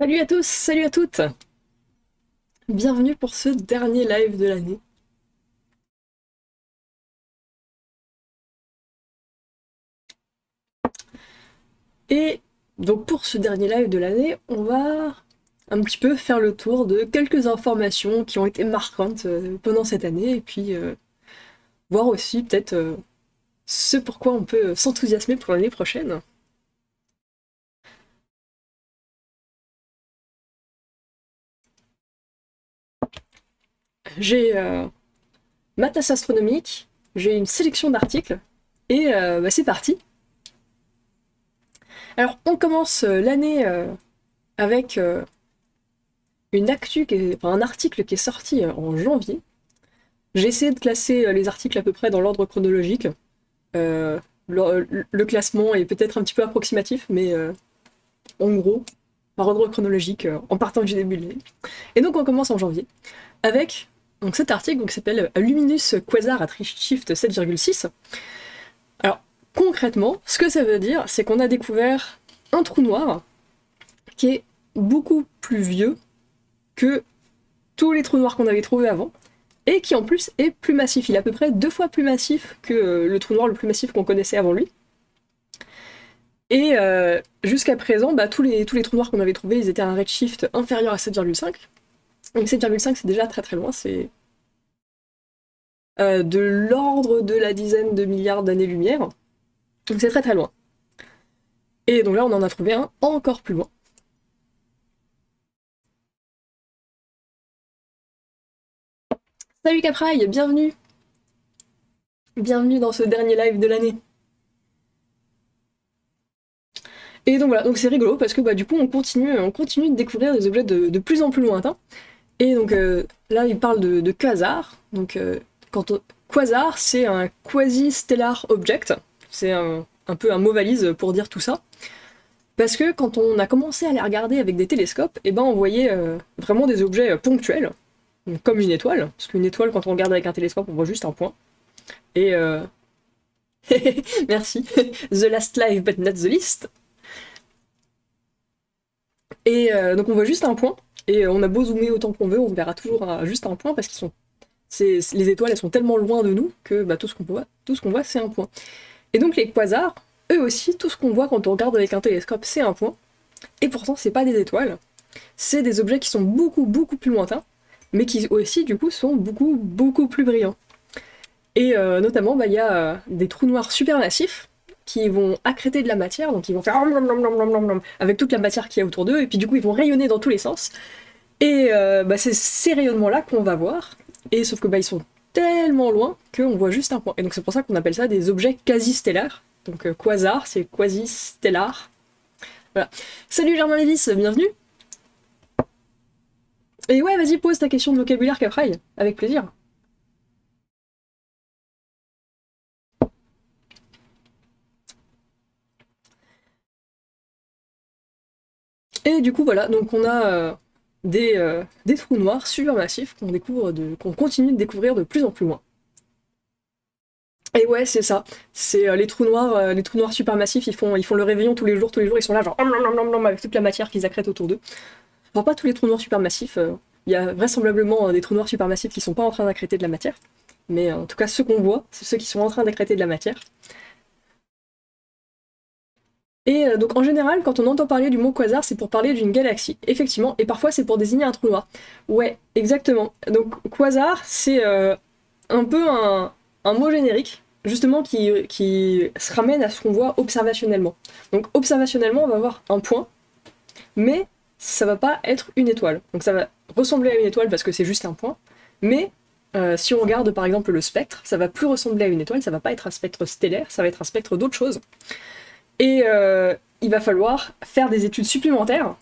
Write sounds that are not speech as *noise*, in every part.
Salut à tous, salut à toutes Bienvenue pour ce dernier live de l'année. Et donc pour ce dernier live de l'année, on va un petit peu faire le tour de quelques informations qui ont été marquantes euh, pendant cette année et puis euh, voir aussi peut-être euh, ce pourquoi on peut s'enthousiasmer pour l'année prochaine. J'ai ma tasse astronomique, j'ai une sélection d'articles et bah, c'est parti alors, on commence l'année avec une actu, un article qui est sorti en janvier. J'ai essayé de classer les articles à peu près dans l'ordre chronologique. le, classement est peut-être un petit peu approximatif, mais en gros, par ordre chronologique, en partant du début de l'année. Et donc on commence en janvier avec donc, cet article qui s'appelle Luminous Quasar at Shift 7,6. Alors, concrètement, ce que ça veut dire, c'est qu'on a découvert un trou noir qui est beaucoup plus vieux que tous les trous noirs qu'on avait trouvés avant, et qui en plus est plus massif. Il est à peu près deux fois plus massif que euh, le trou noir le plus massif qu'on connaissait avant lui. Et euh, jusqu'à présent, bah, tous, les, tous les trous noirs qu'on avait trouvés, ils étaient à un redshift inférieur à 7,5. Donc 7,5 c'est déjà très très loin, c'est euh, de l'ordre de la dizaine de milliards d'années-lumière. Donc c'est très très loin. Et donc là, on en a trouvé un encore plus loin. Salut Capraille, bienvenue Bienvenue dans ce dernier live de l'année. Et donc voilà, c'est rigolo parce que bah, du coup on continue, on continue de découvrir des objets de, plus en plus lointains. Et donc euh, là il parle de, quasar. Donc euh, quasar c'est un quasi-stellar object. C'est un, peu un mot valise pour dire tout ça. Parce que quand on a commencé à les regarder avec des télescopes, eh ben on voyait euh, vraiment des objets ponctuels, comme une étoile. Parce qu'une étoile, quand on regarde avec un télescope, on voit juste un point. Et *laughs* merci. *laughs* the last live, but not the least. Et euh, donc on voit juste un point. Et on a beau zoomer autant qu'on veut, on verra toujours juste un point parce qu'ils sont. Les étoiles, elles sont tellement loin de nous que bah, tout ce qu'on voit, tout ce qu'on voit, c'est un point. Et donc les quasars, eux aussi, tout ce qu'on voit quand on regarde avec un télescope, c'est un point. Et pourtant, c'est pas des étoiles. C'est des objets qui sont beaucoup, beaucoup plus lointains, mais qui aussi, du coup, sont beaucoup, beaucoup plus brillants. Et euh, notamment, bah, il y a euh, des trous noirs supermassifs qui vont accréter de la matière, donc ils vont faire avec toute la matière qu'il y a autour d'eux, et puis du coup, ils vont rayonner dans tous les sens. Et euh, bah, c'est ces rayonnements-là qu'on va voir. Et sauf que bah, ils sont tellement loin qu'on voit juste un point. Et donc c'est pour ça qu'on appelle ça des objets quasi-stellaires. Donc euh, quasar, c'est quasi-stellar. Voilà. Salut Germain Lévis, bienvenue Et ouais, vas-y, pose ta question de vocabulaire qu'après, avec plaisir. Et du coup, voilà, donc on a euh, des, euh, des, trous noirs supermassifs qu'on découvre, qu'on continue de découvrir de plus en plus loin. Et ouais, c'est ça. C'est euh, les trous noirs, les trous noirs supermassifs, ils font, ils font le réveillon tous les jours, tous les jours, ils sont là genre avec toute la matière qu'ils accrètent autour d'eux. Enfin, pas tous les trous noirs supermassifs. Il y a vraisemblablement des trous noirs supermassifs qui sont pas en train d'accréter de la matière. Mais en tout cas, ceux qu'on voit, c'est ceux qui sont en train d'accréter de la matière. Et euh, donc en général, quand on entend parler du mot quasar, c'est pour parler d'une galaxie, effectivement, et parfois c'est pour désigner un trou noir. Ouais, exactement. Donc quasar, c'est euh, un peu un, mot générique, justement qui, qui se ramène à ce qu'on voit observationnellement. Donc observationnellement, on va voir un point, mais ça va pas être une étoile. Donc ça va ressembler à une étoile parce que c'est juste un point, mais euh, si on regarde par exemple le spectre, ça va plus ressembler à une étoile, ça va pas être un spectre stellaire, ça va être un spectre d'autre chose. Et euh, il va falloir faire des études supplémentaires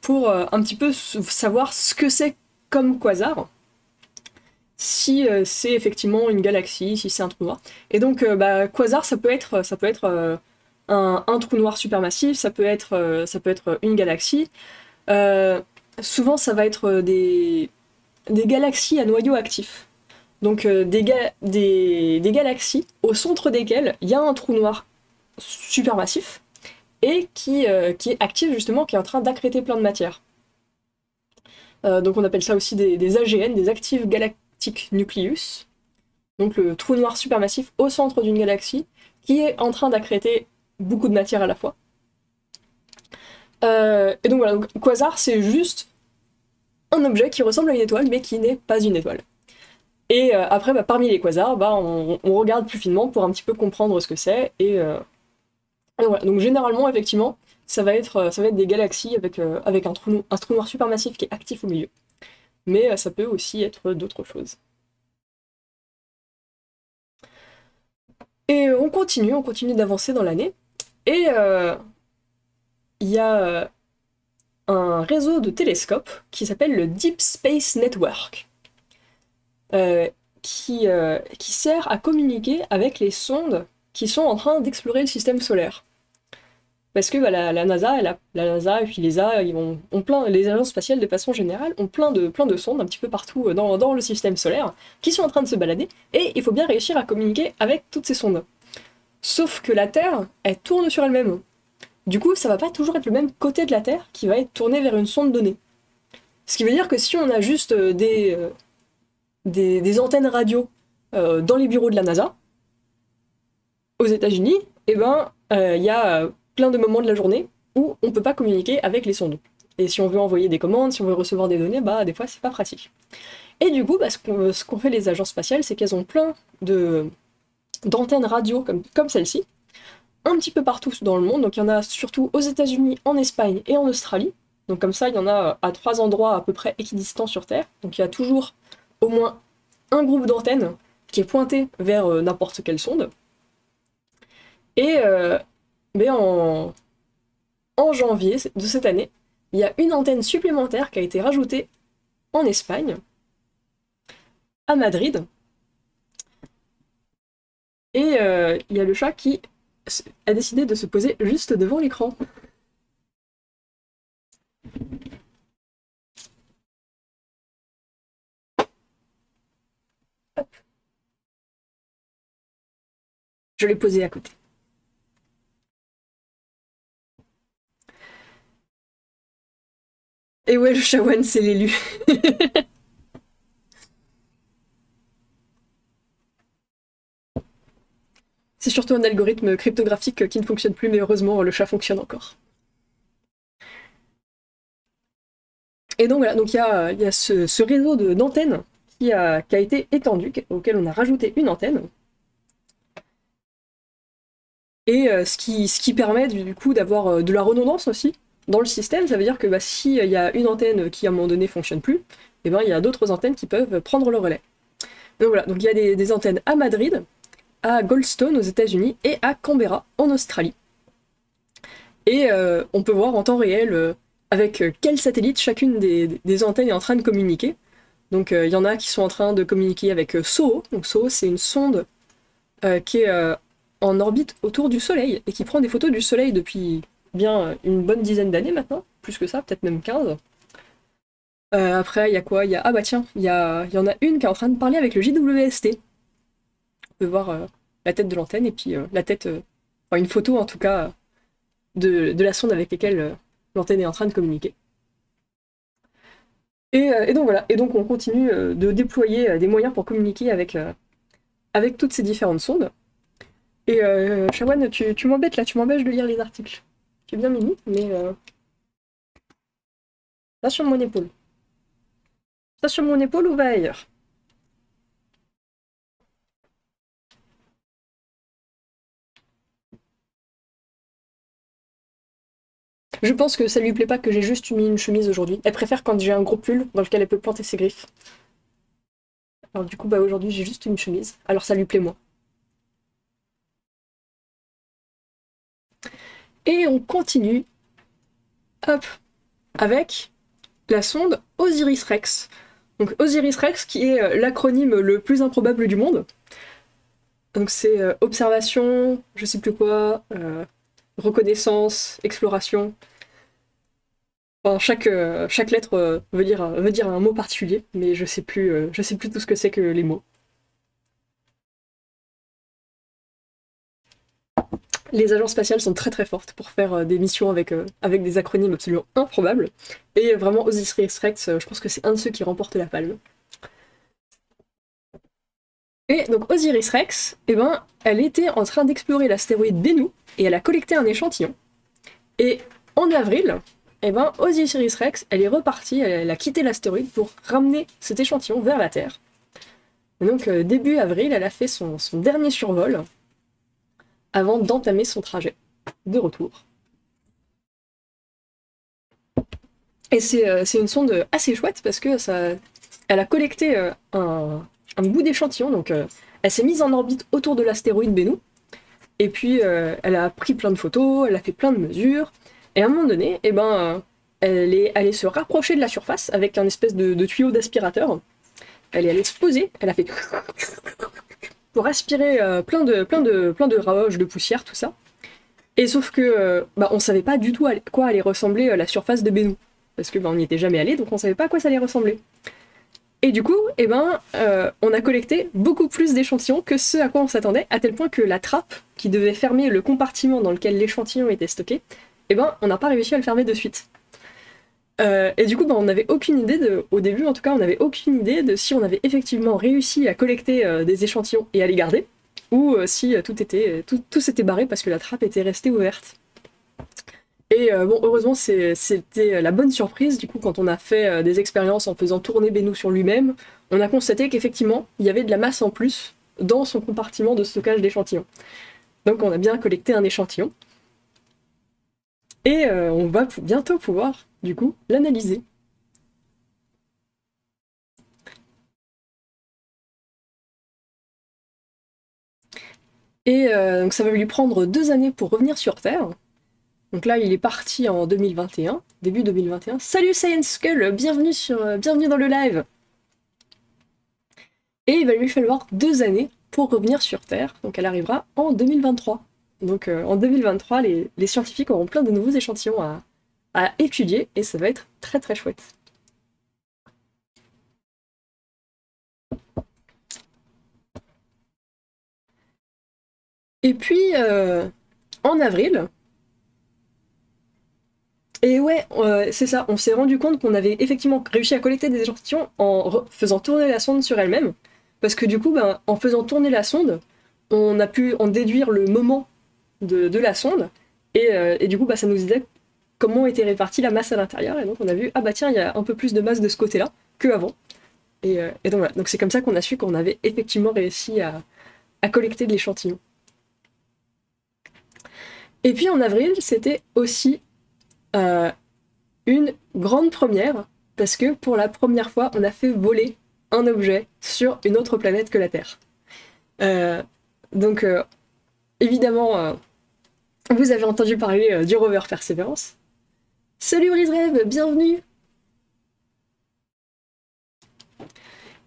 pour euh, un petit peu savoir ce que c'est comme quasar, si euh, c'est effectivement une galaxie, si c'est un trou noir. Et donc, bah, quasar, ça peut être, un, trou noir supermassif, ça peut être, une galaxie. souvent, ça va être des, galaxies à noyau actif. Donc des, des, des, galaxies au centre desquelles il y a un trou noir supermassif et qui, euh, est actif justement, qui est en train d'accréter plein de matière. donc on appelle ça aussi des, AGN, des Active Galactic Nucleus. Donc le trou noir supermassif au centre d'une galaxie qui est en train d'accréter beaucoup de matière à la fois. Euh, et donc voilà, quasar c'est juste un objet qui ressemble à une étoile mais qui n'est pas une étoile. Et euh, après, bah, parmi les quasars, bah, on, regarde plus finement pour un petit peu comprendre ce que c'est. Et, euh, donc généralement, effectivement, ça va être, ça va être des galaxies avec, avec un, trou, un trou noir supermassif qui est actif au milieu. Mais ça peut aussi être d'autres choses. Et on continue, on continue d'avancer dans l'année. Et euh, il y a euh, un réseau de télescopes qui s'appelle le Deep Space Network, euh, qui, qui sert à communiquer avec les sondes qui sont en train d'explorer le système solaire. Parce que bah, la, NASA, la, NASA et puis les A, ils ont, plein, les agences spatiales de façon générale ont plein de, sondes un petit peu partout dans, dans, le système solaire qui sont en train de se balader et il faut bien réussir à communiquer avec toutes ces sondes. Sauf que la Terre, elle tourne sur elle-même. Du coup, ça va pas toujours être le même côté de la Terre qui va être tourné vers une sonde donnée. Ce qui veut dire que si on a juste euh, des, euh, des, antennes radio euh, dans les bureaux de la NASA, aux États-Unis, eh ben, il y a plein de moments de la journée où on peut pas communiquer avec les sondes. Et si on veut envoyer des commandes, si on veut recevoir des données, bah des fois c'est pas pratique. Et du coup, bah, ce qu'ont fait les agences spatiales, c'est qu'elles ont plein d'antennes radio comme, comme celle-ci, un petit peu partout dans le monde. Donc il y en a surtout aux États-Unis, en Espagne et en Australie. Donc comme ça, il y en a à trois endroits à peu près équidistants sur Terre. Donc il y a toujours au moins un groupe d'antennes qui est pointé vers euh, n'importe quelle sonde. Et euh, mais en, en janvier de cette année, il y a une antenne supplémentaire qui a été rajoutée en Espagne, à Madrid. Et euh, il y a le chat qui a décidé de se poser juste devant l'écran. Je l'ai posé à côté. Et ouais, le Shawan, c'est l'élu. *laughs* c'est surtout un algorithme cryptographique qui ne fonctionne plus, mais heureusement, le chat fonctionne encore. Et donc voilà, donc il y a, ce, réseau d'antennes qui a, qui a été étendu, auquel on a rajouté une antenne. Et euh, ce, qui, ce qui permet du coup d'avoir euh, de la redondance aussi dans le système, ça veut dire que bah, s'il y a une antenne qui à un moment donné fonctionne plus, eh ben, il y a d'autres antennes qui peuvent prendre le relais. Donc voilà, il y a des, antennes à Madrid, à Goldstone aux États-Unis et à Canberra en Australie. Et euh, on peut voir en temps réel euh, avec quel satellite chacune des, antennes est en train de communiquer. Donc euh, il y en a qui sont en train de communiquer avec SOHO. Donc SOHO c'est une sonde qui est en orbite autour du Soleil et qui prend des photos du Soleil depuis bien une bonne dizaine d'années maintenant, plus que ça, peut-être même 15. Euh, après, il y a quoi? Y a... Ah bah tiens, il y, a... y en a une qui est en train de parler avec le JWST. On peut voir euh, la tête de l'antenne et puis euh, la tête, enfin une photo en tout cas, de, la sonde avec laquelle l'antenne est en train de communiquer. Et, donc voilà, et donc on continue de déployer des moyens pour communiquer avec, avec toutes ces différentes sondes. Et Shawan, tu, tu m'embêtes là, tu m'empêches de lire les articles bien mimi, mais euh... là sur mon épaule. Ça sur mon épaule ou va ailleurs? Je pense que ça lui plaît pas que j'ai juste mis une chemise aujourd'hui. Elle préfère quand j'ai un gros pull dans lequel elle peut planter ses griffes. Alors du coup, bah aujourd'hui j'ai juste une chemise. Alors ça lui plaît moins. Et on continue, hop, avec la sonde Osiris-Rex. Donc Osiris-Rex qui est euh, l'acronyme le plus improbable du monde. Donc c'est euh, observation, je sais plus quoi, euh, reconnaissance, exploration. Enfin, chaque, chaque lettre veut, dire, veut dire un mot particulier, mais je sais plus, je sais plus tout ce que c'est que les mots. Les agences spatiales sont très très fortes pour faire euh, des missions avec, euh, avec des acronymes absolument improbables. Et vraiment, Osiris Rex, je pense que c'est un de ceux qui remporte la palme. Et donc Osiris Rex, eh ben, elle était en train d'explorer l'astéroïde Bennu et elle a collecté un échantillon. Et en avril, eh ben, Osiris Rex, elle est repartie, elle, a quitté l'astéroïde pour ramener cet échantillon vers la Terre. Et donc euh, début avril, elle a fait son, dernier survol avant d'entamer son trajet de retour. Et c'est euh, une sonde assez chouette parce que ça, elle a collecté euh, un, un bout d'échantillon. Donc, euh, elle s'est mise en orbite autour de l'astéroïde Bennu. Et puis, elle a pris plein de photos, elle a fait plein de mesures. Et à un moment donné, eh ben, elle est allée se rapprocher de la surface avec un espèce de, tuyau d'aspirateur. Elle est allée se poser, elle a fait pour aspirer plein de plein de plein de de poussière, tout ça. Et sauf que bah, on savait pas du tout à quoi allait ressembler la surface de Bennu parce que bah, on n'y était jamais allé, donc on savait pas à quoi ça allait ressembler. Et du coup, eh ben, euh, on a collecté beaucoup plus d'échantillons que ce à quoi on s'attendait, à tel point que la trappe qui devait fermer le compartiment dans lequel l'échantillon était stocké, eh ben, on n'a pas réussi à le fermer de suite. Euh, et du coup, ben, on n'avait aucune idée, au début en tout cas, on n'avait aucune idée de si on avait effectivement réussi à collecter euh, des échantillons et à les garder, ou si tout était tout, s'était barré parce que la trappe était restée ouverte. Et euh, bon, heureusement, c'était la bonne surprise. Du coup, quand on a fait euh, des expériences en faisant tourner Bennu sur lui-même, on a constaté qu'effectivement, il y avait de la masse en plus dans son compartiment de stockage d'échantillons. Donc, on a bien collecté un échantillon. Et euh, on va bientôt pouvoir, du coup, l'analyser. Et donc ça va lui prendre deux années pour revenir sur Terre. Donc là, il est parti en 2021, début 2021. Salut Science Skull, bienvenue, sur, euh, bienvenue dans le live Et il va lui falloir deux années pour revenir sur Terre, donc elle arrivera en 2023. Donc euh, en 2023, les, scientifiques auront plein de nouveaux échantillons à, étudier, et ça va être très très chouette. Et puis, euh, en avril, et ouais, euh, c'est ça, on s'est rendu compte qu'on avait effectivement réussi à collecter des échantillons en faisant tourner la sonde sur elle-même. Parce que du coup, ben, en faisant tourner la sonde, on a pu en déduire le moment de, la sonde. Euh, et, du coup, bah, ça nous disait comment était répartie la masse à l'intérieur. Et donc on a vu, ah bah tiens, il y a un peu plus de masse de ce côté-là que avant. Et, euh, donc voilà, donc c'est comme ça qu'on a su qu'on avait effectivement réussi à, collecter de l'échantillon. Et puis en avril, c'était aussi euh, une grande première, parce que pour la première fois, on a fait voler un objet sur une autre planète que la Terre. Donc, évidemment, vous avez entendu parler du rover Perseverance. Salut Rizrev, bienvenue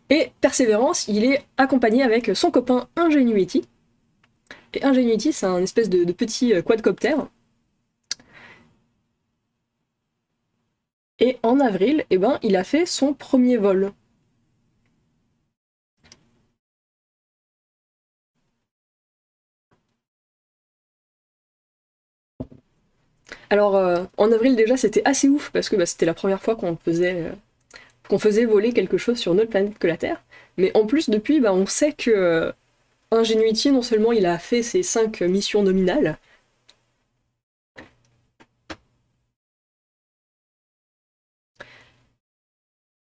Et Perseverance, il est accompagné avec son copain Ingenuity. Et Ingenuity, c'est un espèce de, petit quadcopter Et en avril, eh ben, il a fait son premier vol. Alors euh, en avril déjà c'était assez ouf parce que bah, c'était la première fois qu'on faisait, euh, faisait voler quelque chose sur une autre planète que la Terre. Mais en plus depuis bah, on sait que euh, Ingenuity non seulement il a fait ses 5 missions nominales,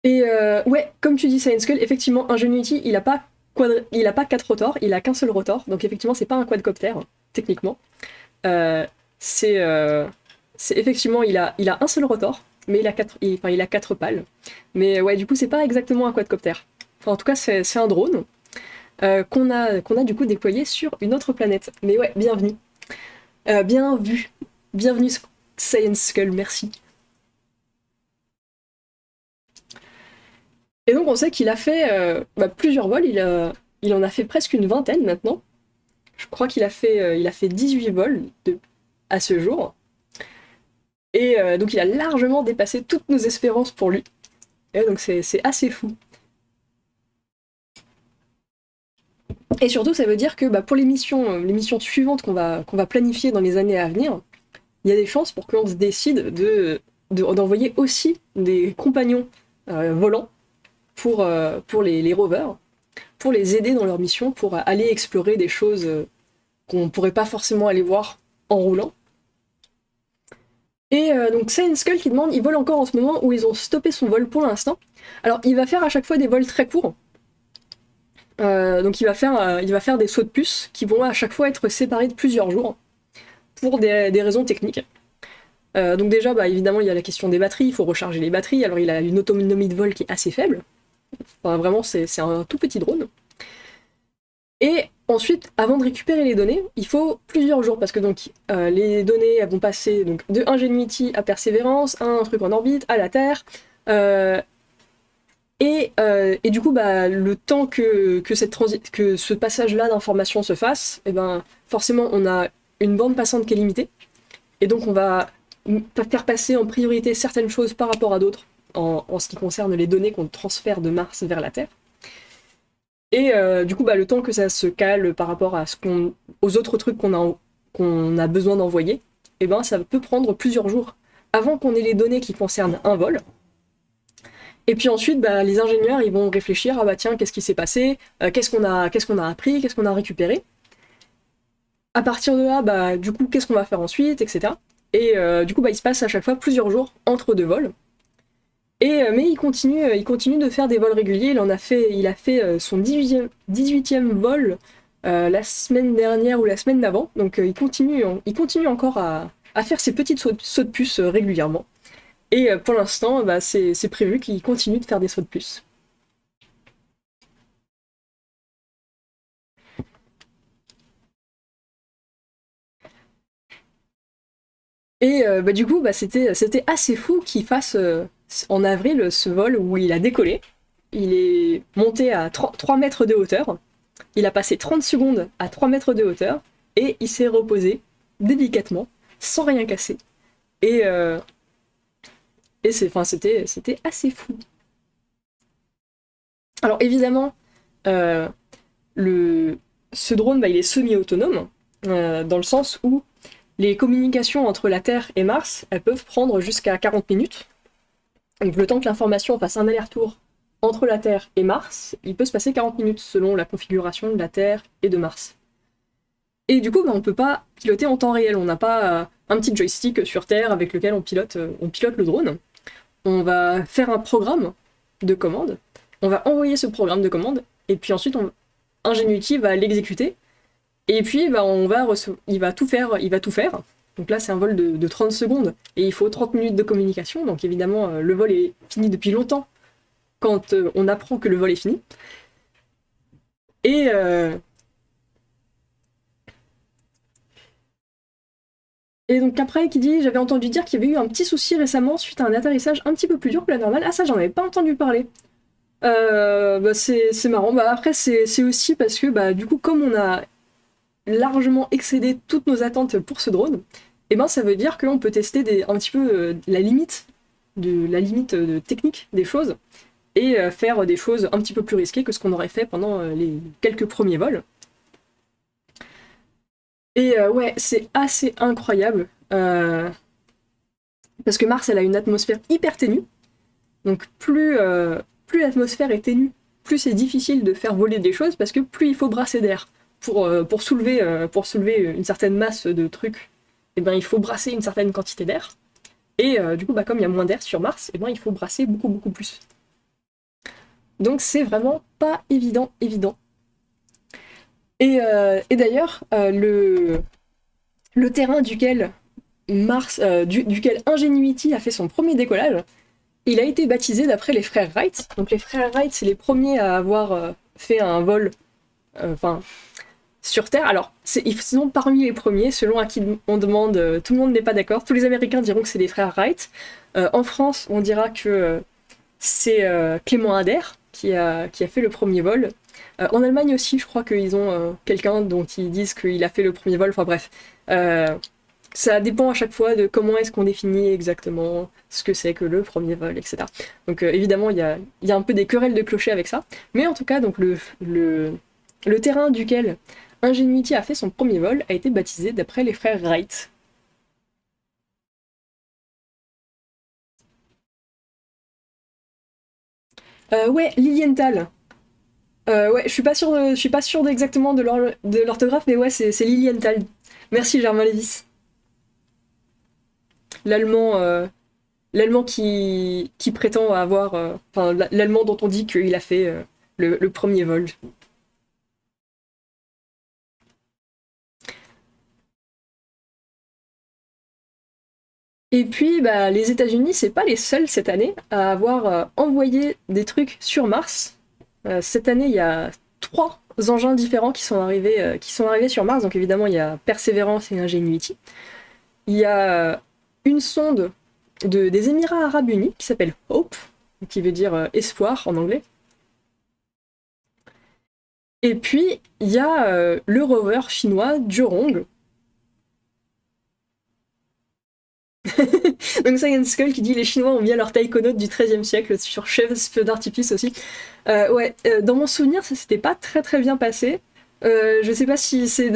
Et ouais, comme tu dis, Science Skull, effectivement, Ingenuity, il a pas il a pas quatre rotors, il a qu'un seul rotor, donc effectivement, c'est pas un quadcopter, techniquement. Euh, c'est euh, effectivement, il a, un seul rotor, mais il a quatre, pales. Mais ouais, du coup, c'est pas exactement un quadcopter. Enfin, en tout cas, c'est un drone qu'on a, qu'on a du coup déployé sur une autre planète. Mais ouais, bienvenue. bien vu. Bienvenue, Science Skull, merci. Et donc on sait qu'il a fait euh, bah, plusieurs vols, il, en a fait presque une vingtaine maintenant. Je crois qu'il a, fait, euh, il a fait 18 vols à ce jour. Et euh, donc il a largement dépassé toutes nos espérances pour lui. Donc c'est assez fou. Et surtout, ça veut dire que bah, pour les missions, missions suivantes qu'on va, planifier dans les années à venir, il y a des chances pour qu'on se décide de, d'envoyer aussi des compagnons volants pour, les, rovers, pour les aider dans leur mission, pour aller explorer des choses qu'on pourrait pas forcément aller voir en roulant. Et euh, donc une Skull qui demande, il vole encore en ce moment où ils ont stoppé son vol pour l'instant. Alors il va faire à chaque fois des vols très courts. Euh, donc il va, faire, euh, il va faire des sauts de puce qui vont à chaque fois être séparés de plusieurs jours pour des, raisons techniques. donc déjà, bah, évidemment, il y a la question des batteries, il faut recharger les batteries, alors il a une autonomie de vol qui est assez faible. Enfin, vraiment, c'est un tout petit drone. Et ensuite, avant de récupérer les données, il faut plusieurs jours parce que donc euh, les données vont passer donc de Ingenuity à Persévérance, à un truc en orbite, à la Terre. Euh, euh, et, du coup, bah, le temps que, cette que ce passage-là d'informations se fasse, et eh ben, forcément, on a une bande passante qui est limitée. Et donc, on va faire passer en priorité certaines choses par rapport à d'autres en, en ce qui concerne les données qu'on transfère de Mars vers la Terre. Et euh, du coup, bah, le temps que ça se cale par rapport aux autres trucs qu'on a, besoin d'envoyer, eh ben, ça peut prendre plusieurs jours avant qu'on ait les données qui concernent un vol. Et puis ensuite, bah, les ingénieurs, vont réfléchir, ah bah tiens, qu'est-ce qui s'est passé, euh, qu'est-ce qu'on a, appris, qu'est-ce qu'on a récupéré? À partir de là, bah, du coup, qu'est-ce qu'on va faire ensuite, etc. Et euh, du coup, il se passe à chaque fois plusieurs jours entre deux vols. Euh, mais il continue, euh, il continue de faire des vols réguliers. Il, en a, fait, il a fait euh, son 18e, 18e vol la semaine dernière ou la semaine d'avant. Donc il, continue, il continue encore à, faire ses petites sauts, de puce régulièrement. Et pour l'instant, bah, c'est prévu qu'il continue de faire des sauts de puce. Et bah, du coup, bah, c'était assez fou qu'il fasse en avril ce vol où il a décollé. Il est monté à 3, mètres de hauteur. Il a passé 30 secondes à 3 mètres de hauteur et il s'est reposé délicatement, sans rien casser. Et, euh, et c'était, assez fou. Alors évidemment, euh, ce drone, bah, il est semi-autonome, euh, dans le sens où les communications entre la Terre et Mars, elles peuvent prendre jusqu'à 40 minutes. Donc le temps que l'information fasse un aller-retour entre la Terre et Mars, il peut se passer 40 minutes selon la configuration de la Terre et de Mars. Et du coup, bah, on ne peut pas piloter en temps réel. On n'a pas euh, un petit joystick sur Terre avec lequel on pilote, euh, on pilote le drone. On va faire un programme de commande. On va envoyer ce programme de commande. Et puis ensuite. Ingenuity va l'exécuter. Et puis, bah, il va tout faire. Il va tout faire. Donc là, c'est un vol de, 30 secondes et il faut 30 minutes de communication. Donc évidemment, euh, le vol est fini depuis longtemps quand euh, on apprend que le vol est fini. Et, euh, et donc après, qui dit J'avais entendu dire qu'il y avait eu un petit souci récemment suite à un atterrissage un petit peu plus dur que la normale. Ah, ça, j'en avais pas entendu parler. Bah, c'est marrant. Bah, après, c'est aussi parce que bah, du coup, comme on a largement excédé toutes nos attentes pour ce drone, eh ben ça veut dire qu'on peut tester un petit peu euh, la limite de la limite de technique des choses et euh, faire des choses un petit peu plus risquées que ce qu'on aurait fait pendant euh, les quelques premiers vols. Et ouais, c'est assez incroyable. parce que Mars, elle a une atmosphère hyper ténue. Donc plus, plus l'atmosphère est ténue, plus c'est difficile de faire voler des choses parce que plus il faut brasser d'air. Euh, pour, soulever, euh, pour soulever une certaine masse de trucs, eh ben, il faut brasser une certaine quantité d'air. Et euh, du coup, bah, comme il y a moins d'air sur Mars, eh ben, il faut brasser beaucoup, beaucoup plus. Donc c'est vraiment pas évident, évident. Et, d'ailleurs, le, le terrain duquel Mars, duquel Ingenuity a fait son premier décollage, il a été baptisé d'après les frères Wright. Donc les frères Wright, c'est les premiers à avoir fait un vol, enfin sur Terre. Alors, ils sont parmi les premiers, selon à qui on demande, euh, tout le monde n'est pas d'accord. Tous les Américains diront que c'est les frères Wright. Euh, en France, on dira que euh, c'est Clément Ader qui a, qui a fait le premier vol. en Allemagne aussi, je crois qu'ils ont quelqu'un dont ils disent qu'il a fait le premier vol. Enfin bref, ça dépend à chaque fois de comment est-ce qu'on définit exactement ce que c'est que le premier vol, etc. Donc évidemment, il y a, y a, un peu des querelles de clocher avec ça. Mais en tout cas, donc le, le le terrain duquel Ingenuity a fait son premier vol a été baptisé d'après les frères Wright. Euh, ouais, Lilienthal. Euh, ouais, je suis pas sûr, je suis pas sûr exactement de l'orthographe, mais ouais, c'est Lilienthal. Merci Germain Lévis. L'allemand, euh, qui, prétend avoir, enfin l'allemand dont on dit qu'il a fait le, premier vol. Et puis, bah, les États-Unis, c'est pas les seuls cette année à avoir envoyé des trucs sur Mars. cette année, il y a trois engins différents qui sont arrivés, qui sont arrivés sur Mars. Donc évidemment, il y a Perseverance et Ingenuity. Il y a une sonde de, des Émirats arabes unis qui s'appelle Hope, qui veut dire euh, espoir en anglais. Et puis, il y a euh, le rover chinois Jurong. *laughs* Donc Science Skull qui dit les Chinois ont mis leur taïkonaute du XIIIe siècle sur chef feu d'artifice aussi. Euh, ouais, dans mon souvenir, ça s'était pas très très bien passé. Euh, je sais pas si c'est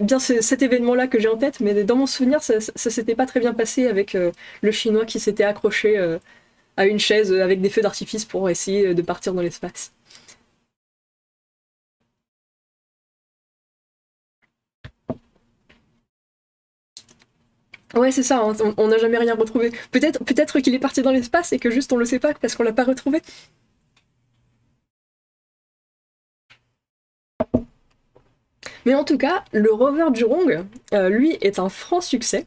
bien cet événement-là que j'ai en tête, mais dans mon souvenir, ça, ça, s'était pas très bien passé avec euh, le Chinois qui s'était accroché euh, à une chaise avec des feux d'artifice pour essayer de partir dans l'espace. Ouais, c'est ça, on n'a jamais rien retrouvé. Peut-être peut qu'il est parti dans l'espace et que juste on le sait pas parce qu'on l'a pas retrouvé. Mais en tout cas, le rover Jurong, euh, lui, est un franc succès.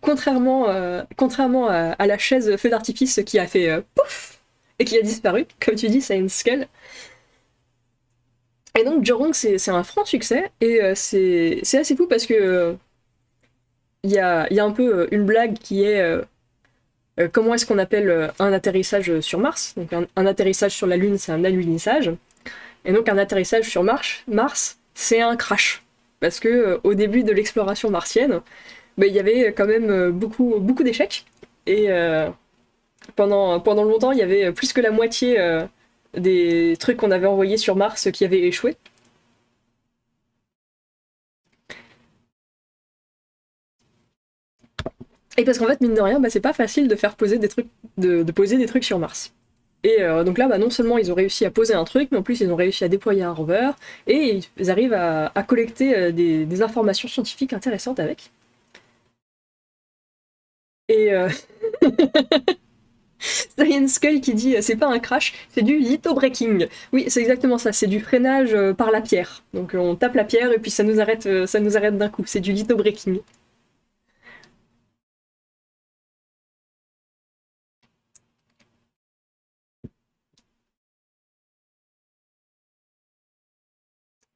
contrairement, euh, contrairement à, la chaise feu d'artifice qui a fait euh, pouf et qui a disparu, comme tu dis, c'est une skull. Et donc Jurong, c'est un franc succès et c'est assez fou parce que il y a, un peu une blague qui est comment est-ce qu'on appelle un atterrissage sur Mars? Donc un atterrissage sur la Lune, c'est un alunissage. Et donc un atterrissage sur Mars, Mars c'est un crash. Parce que euh, au début de l'exploration martienne, bah, il y avait quand même euh, beaucoup, beaucoup d'échecs. Et euh, pendant, pendant longtemps, il y avait plus que la moitié des trucs qu'on avait envoyés sur Mars qui avaient échoué. Et parce qu'en fait, mine de rien, bah, c'est pas facile de faire poser des trucs, de poser des trucs sur Mars. Et euh, donc là, bah, non seulement ils ont réussi à poser un truc, mais en plus ils ont réussi à déployer un rover, et ils arrivent à, collecter euh, des, informations scientifiques intéressantes avec. Et euh... *laughs* *laughs* Science Skull qui dit c'est pas un crash, c'est du litho-breaking. Oui, c'est exactement ça, c'est du freinage euh, par la pierre. Donc on tape la pierre et puis ça nous arrête, ça nous arrête d'un coup, c'est du litho-breaking.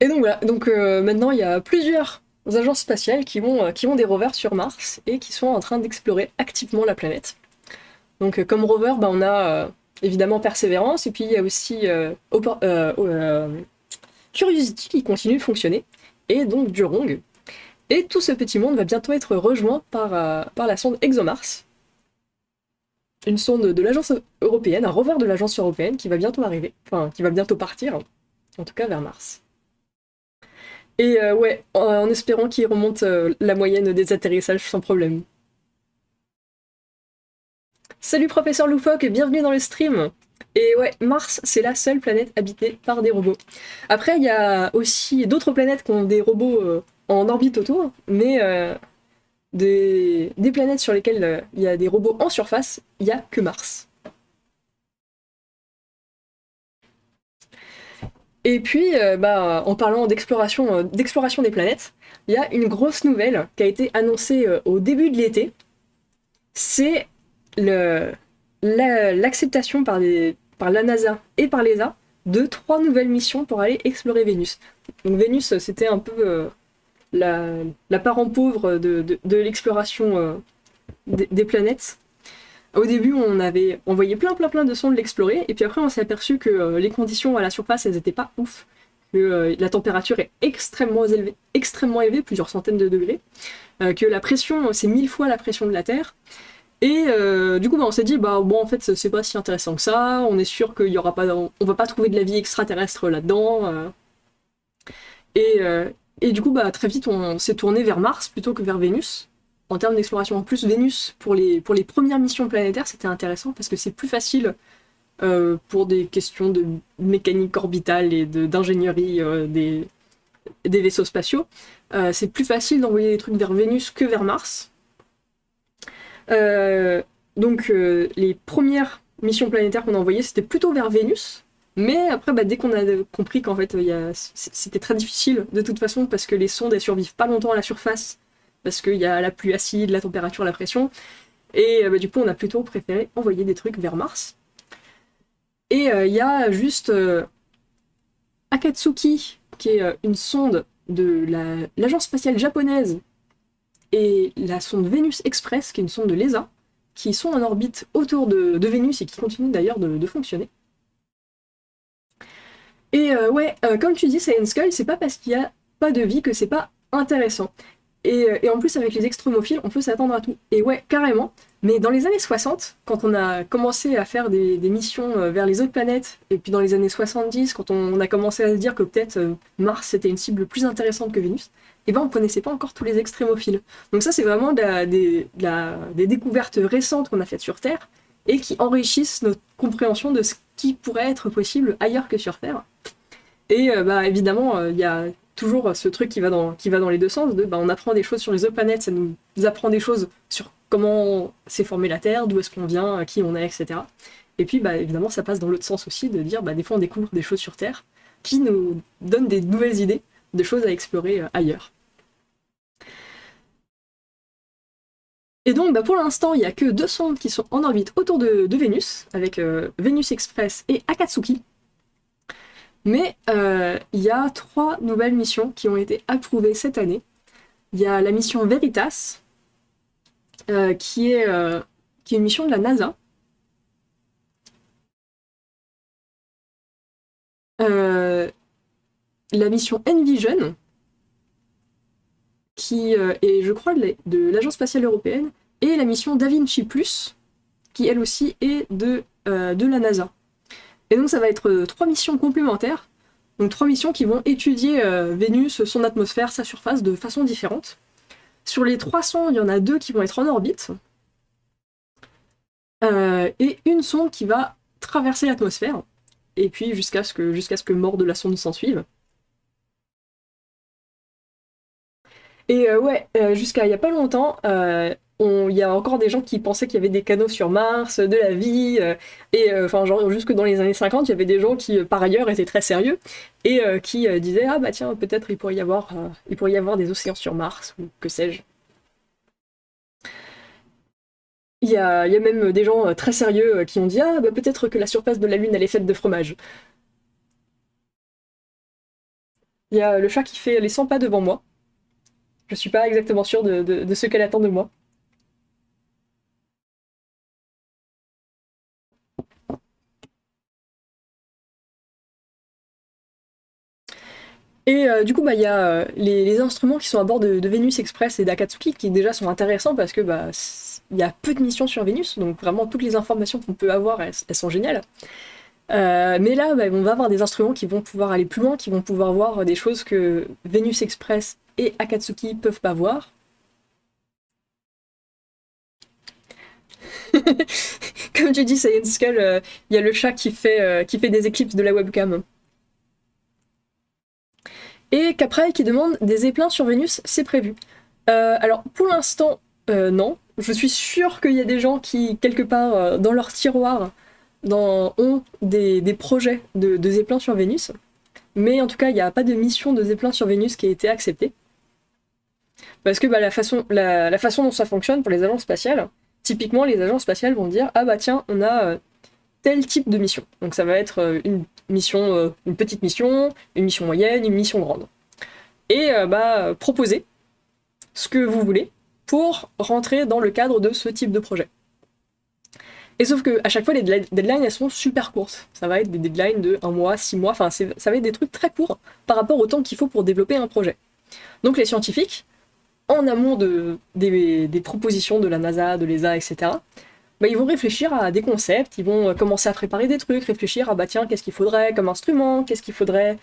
Et donc voilà, donc euh, maintenant il y a plusieurs agences spatiales euh, qui ont des rovers sur Mars et qui sont en train d'explorer activement la planète. Donc euh, comme rover, bah, on a évidemment Perseverance et puis il y a aussi Curiosity qui continue de fonctionner et donc Jurong. Et tout ce petit monde va bientôt être rejoint par, la sonde ExoMars, une sonde de l'agence européenne, un rover de l'agence européenne qui va bientôt arriver, enfin qui va bientôt partir, en tout cas vers Mars. Et euh, ouais, en, espérant qu'il remonte euh, la moyenne des atterrissages sans problème. Salut professeur Loufoque bienvenue dans le stream Et ouais, Mars, c'est la seule planète habitée par des robots. Après, il y a aussi d'autres planètes qui ont des robots euh, en orbite autour, mais des, des, planètes sur lesquelles il y a des robots en surface, il n'y a que Mars. Et puis, euh, bah, en parlant d'exploration, euh, des planètes, il y a une grosse nouvelle qui a été annoncée euh, au début de l'été. C'est l'acceptation par, la NASA et par l'ESA de trois nouvelles missions pour aller explorer Vénus. Donc Vénus, c'était un peu la, la, parent pauvre de, de, l'exploration des planètes. Au début, on avait envoyé plein plein plein de sondes l'explorer, et puis après on s'est aperçu que euh, les conditions à la surface, elles étaient pas ouf, que euh, la température est extrêmement élevée, extrêmement élevée, plusieurs centaines de degrés, euh, que la pression, c'est mille fois la pression de la Terre, Et euh, du coup, bah, on s'est dit, bah bon, en fait, c'est pas si intéressant que ça. On est sûr qu'il y aura pas, on va pas trouver de la vie extraterrestre là-dedans. Euh. Et, euh, et, du coup, bah très vite, on s'est tourné vers Mars plutôt que vers Vénus. En termes d'exploration, en plus, Vénus pour les premières missions planétaires, c'était intéressant parce que c'est plus facile pour des questions de mécanique orbitale et d'ingénierie des vaisseaux spatiaux. c'est plus facile d'envoyer des trucs vers Vénus que vers Mars donc euh, les premières missions planétaires qu'on a envoyées, c'était plutôt vers Vénus. Mais après, bah, dès qu'on a compris qu'en fait, c'était très difficile de toute façon parce que les sondes, elles survivent pas longtemps à la surface, parce qu'il y a la pluie acide, la température, la pression. Et bah, du coup, on a plutôt préféré envoyer des trucs vers Mars. Et euh, il y a juste Akatsuki, qui est une sonde de l'agence spatiale japonaise et la sonde Vénus Express, qui est une sonde de l'ESA, qui sont en orbite autour de, Vénus et qui continuent d'ailleurs de, fonctionner. Et euh, ouais, euh, comme tu dis, Science Skull, c'est pas parce qu'il n'y a pas de vie que c'est pas intéressant. Euh, et, en plus, avec les extremophiles, on peut s'attendre à tout. Et ouais, carrément. Mais dans les années 60, quand on a commencé à faire des, missions vers les autres planètes, et puis dans les années 70, quand on, a commencé à se dire que peut-être Mars c'était une cible plus intéressante que Vénus, et eh ben on connaissait pas encore tous les extrémophiles. Donc ça c'est vraiment des, découvertes récentes qu'on a faites sur Terre et qui enrichissent notre compréhension de ce qui pourrait être possible ailleurs que sur Terre. Et euh, bah évidemment euh, il y a toujours ce truc qui va dans, les deux sens, de bah, on apprend des choses sur les autres planètes, ça nous apprend des choses sur comment s'est formée la Terre, d'où est-ce qu'on vient, qui on est, etc. Et puis bah, évidemment ça passe dans l'autre sens aussi, de dire bah, des fois on découvre des choses sur Terre qui nous donnent des nouvelles idées de choses à explorer euh, ailleurs. Et donc bah, pour l'instant, il n'y a que deux sondes qui sont en orbite autour de, Vénus, avec Vénus Express et Akatsuki. Mais euh, il y a trois nouvelles missions qui ont été approuvées cette année. Il y a la mission Veritas, qui, est, qui est une mission de la NASA. la mission Envision, qui euh, est, je crois, de l'Agence spatiale européenne, et la mission Da Vinci Plus, qui elle aussi est euh, de la NASA. Et donc ça va être euh, trois missions complémentaires, donc trois missions qui vont étudier Vénus, son atmosphère, sa surface de façon différente. Sur les trois sondes, il y en a deux qui vont être en orbite, et une sonde qui va traverser l'atmosphère, et puis jusqu'à ce que, ce que mort de la sonde s'en suive. Et euh, ouais, euh, jusqu'à il y a pas longtemps, euh, il y a encore des gens qui pensaient qu'il y avait des canaux sur Mars, de la vie, et enfin genre jusque dans les années 50, il y avait des gens qui par ailleurs étaient très sérieux et qui disaient ah bah tiens peut-être il pourrait y avoir il pourrait y avoir des océans sur Mars ou que sais-je. Il y, a, il y a, même des gens très sérieux qui ont dit ah bah peut-être que la surface de la Lune elle est faite de fromage. Il y a le chat qui fait les 100 pas devant moi. Je suis pas exactement sûre de, ce qu'elle attend de moi. Et euh, du coup, bah, il y a euh, les, instruments qui sont à bord de, Vénus Express et d'Akatsuki qui déjà sont intéressants parce que bah, y a peu de missions sur Vénus, donc vraiment toutes les informations qu'on peut avoir, elles, sont géniales. Euh, mais là, bah, on va avoir des instruments qui vont pouvoir aller plus loin, qui vont pouvoir voir des choses que Vénus Express et Akatsuki peuvent pas voir. *laughs* Comme tu dis, Saiyan Skull, il y a le chat qui fait, qui fait des éclipses de la webcam. Et Caprai qui demande des éplins sur Vénus, c'est prévu. Euh, alors pour l'instant, non. Je suis sûre qu'il y a des gens qui, quelque part dans leur tiroir, ont des, projets de, de Zeppelin sur Vénus. Mais en tout cas, il n'y a pas de mission de Zeppelin sur Vénus qui a été acceptée. Parce que bah, la, façon, la, façon dont ça fonctionne pour les agences spatiales, typiquement les agences spatiales vont dire ah bah tiens on a euh, tel type de mission. Donc ça va être euh, une mission, euh, une petite mission, une mission moyenne, une mission grande. Et bah proposer ce que vous voulez pour rentrer dans le cadre de ce type de projet. Et sauf que à chaque fois les deadlines elles sont super courtes. Ça va être des deadlines de un mois, six mois, enfin ça va être des trucs très courts par rapport au temps qu'il faut pour développer un projet. Donc les scientifiques en amont de, des, propositions de la NASA, de l'ESA, etc., bah, ils vont réfléchir à des concepts, ils vont commencer à préparer des trucs, réfléchir à bah tiens, qu'est-ce qu'il faudrait comme instrument, qu'est-ce qu'il faudrait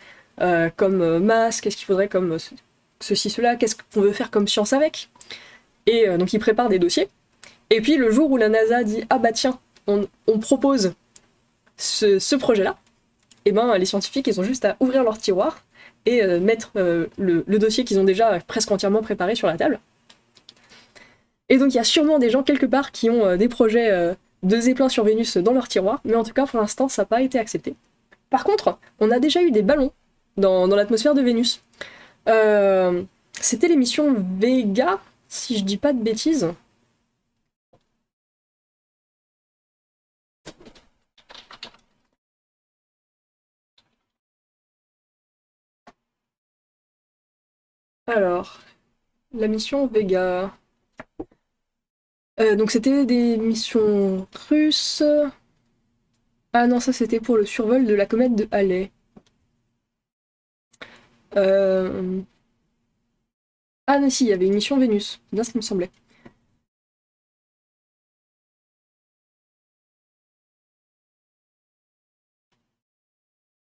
comme masse, qu'est-ce qu'il faudrait comme ceci, cela, qu'est-ce qu'on veut faire comme science avec. Et donc ils préparent des dossiers. Et puis le jour où la NASA dit ah bah tiens, on, propose ce, projet-là, et eh ben les scientifiques ils ont juste à ouvrir leur tiroir et euh, mettre euh, le, dossier qu'ils ont déjà presque entièrement préparé sur la table. Et donc il y a sûrement des gens quelque part qui ont euh, des projets de Zeppelin sur Vénus dans leur tiroir, mais en tout cas pour l'instant ça n'a pas été accepté. Par contre, on a déjà eu des ballons dans, dans l'atmosphère de Vénus. C'était l'émission Vega, si je dis pas de bêtises. Alors, la mission Vega. Euh, donc c'était des missions russes. Ah non, ça c'était pour le survol de la comète de Halley. Euh, ah non, si, il y avait une mission Vénus. Bien ce qui me semblait.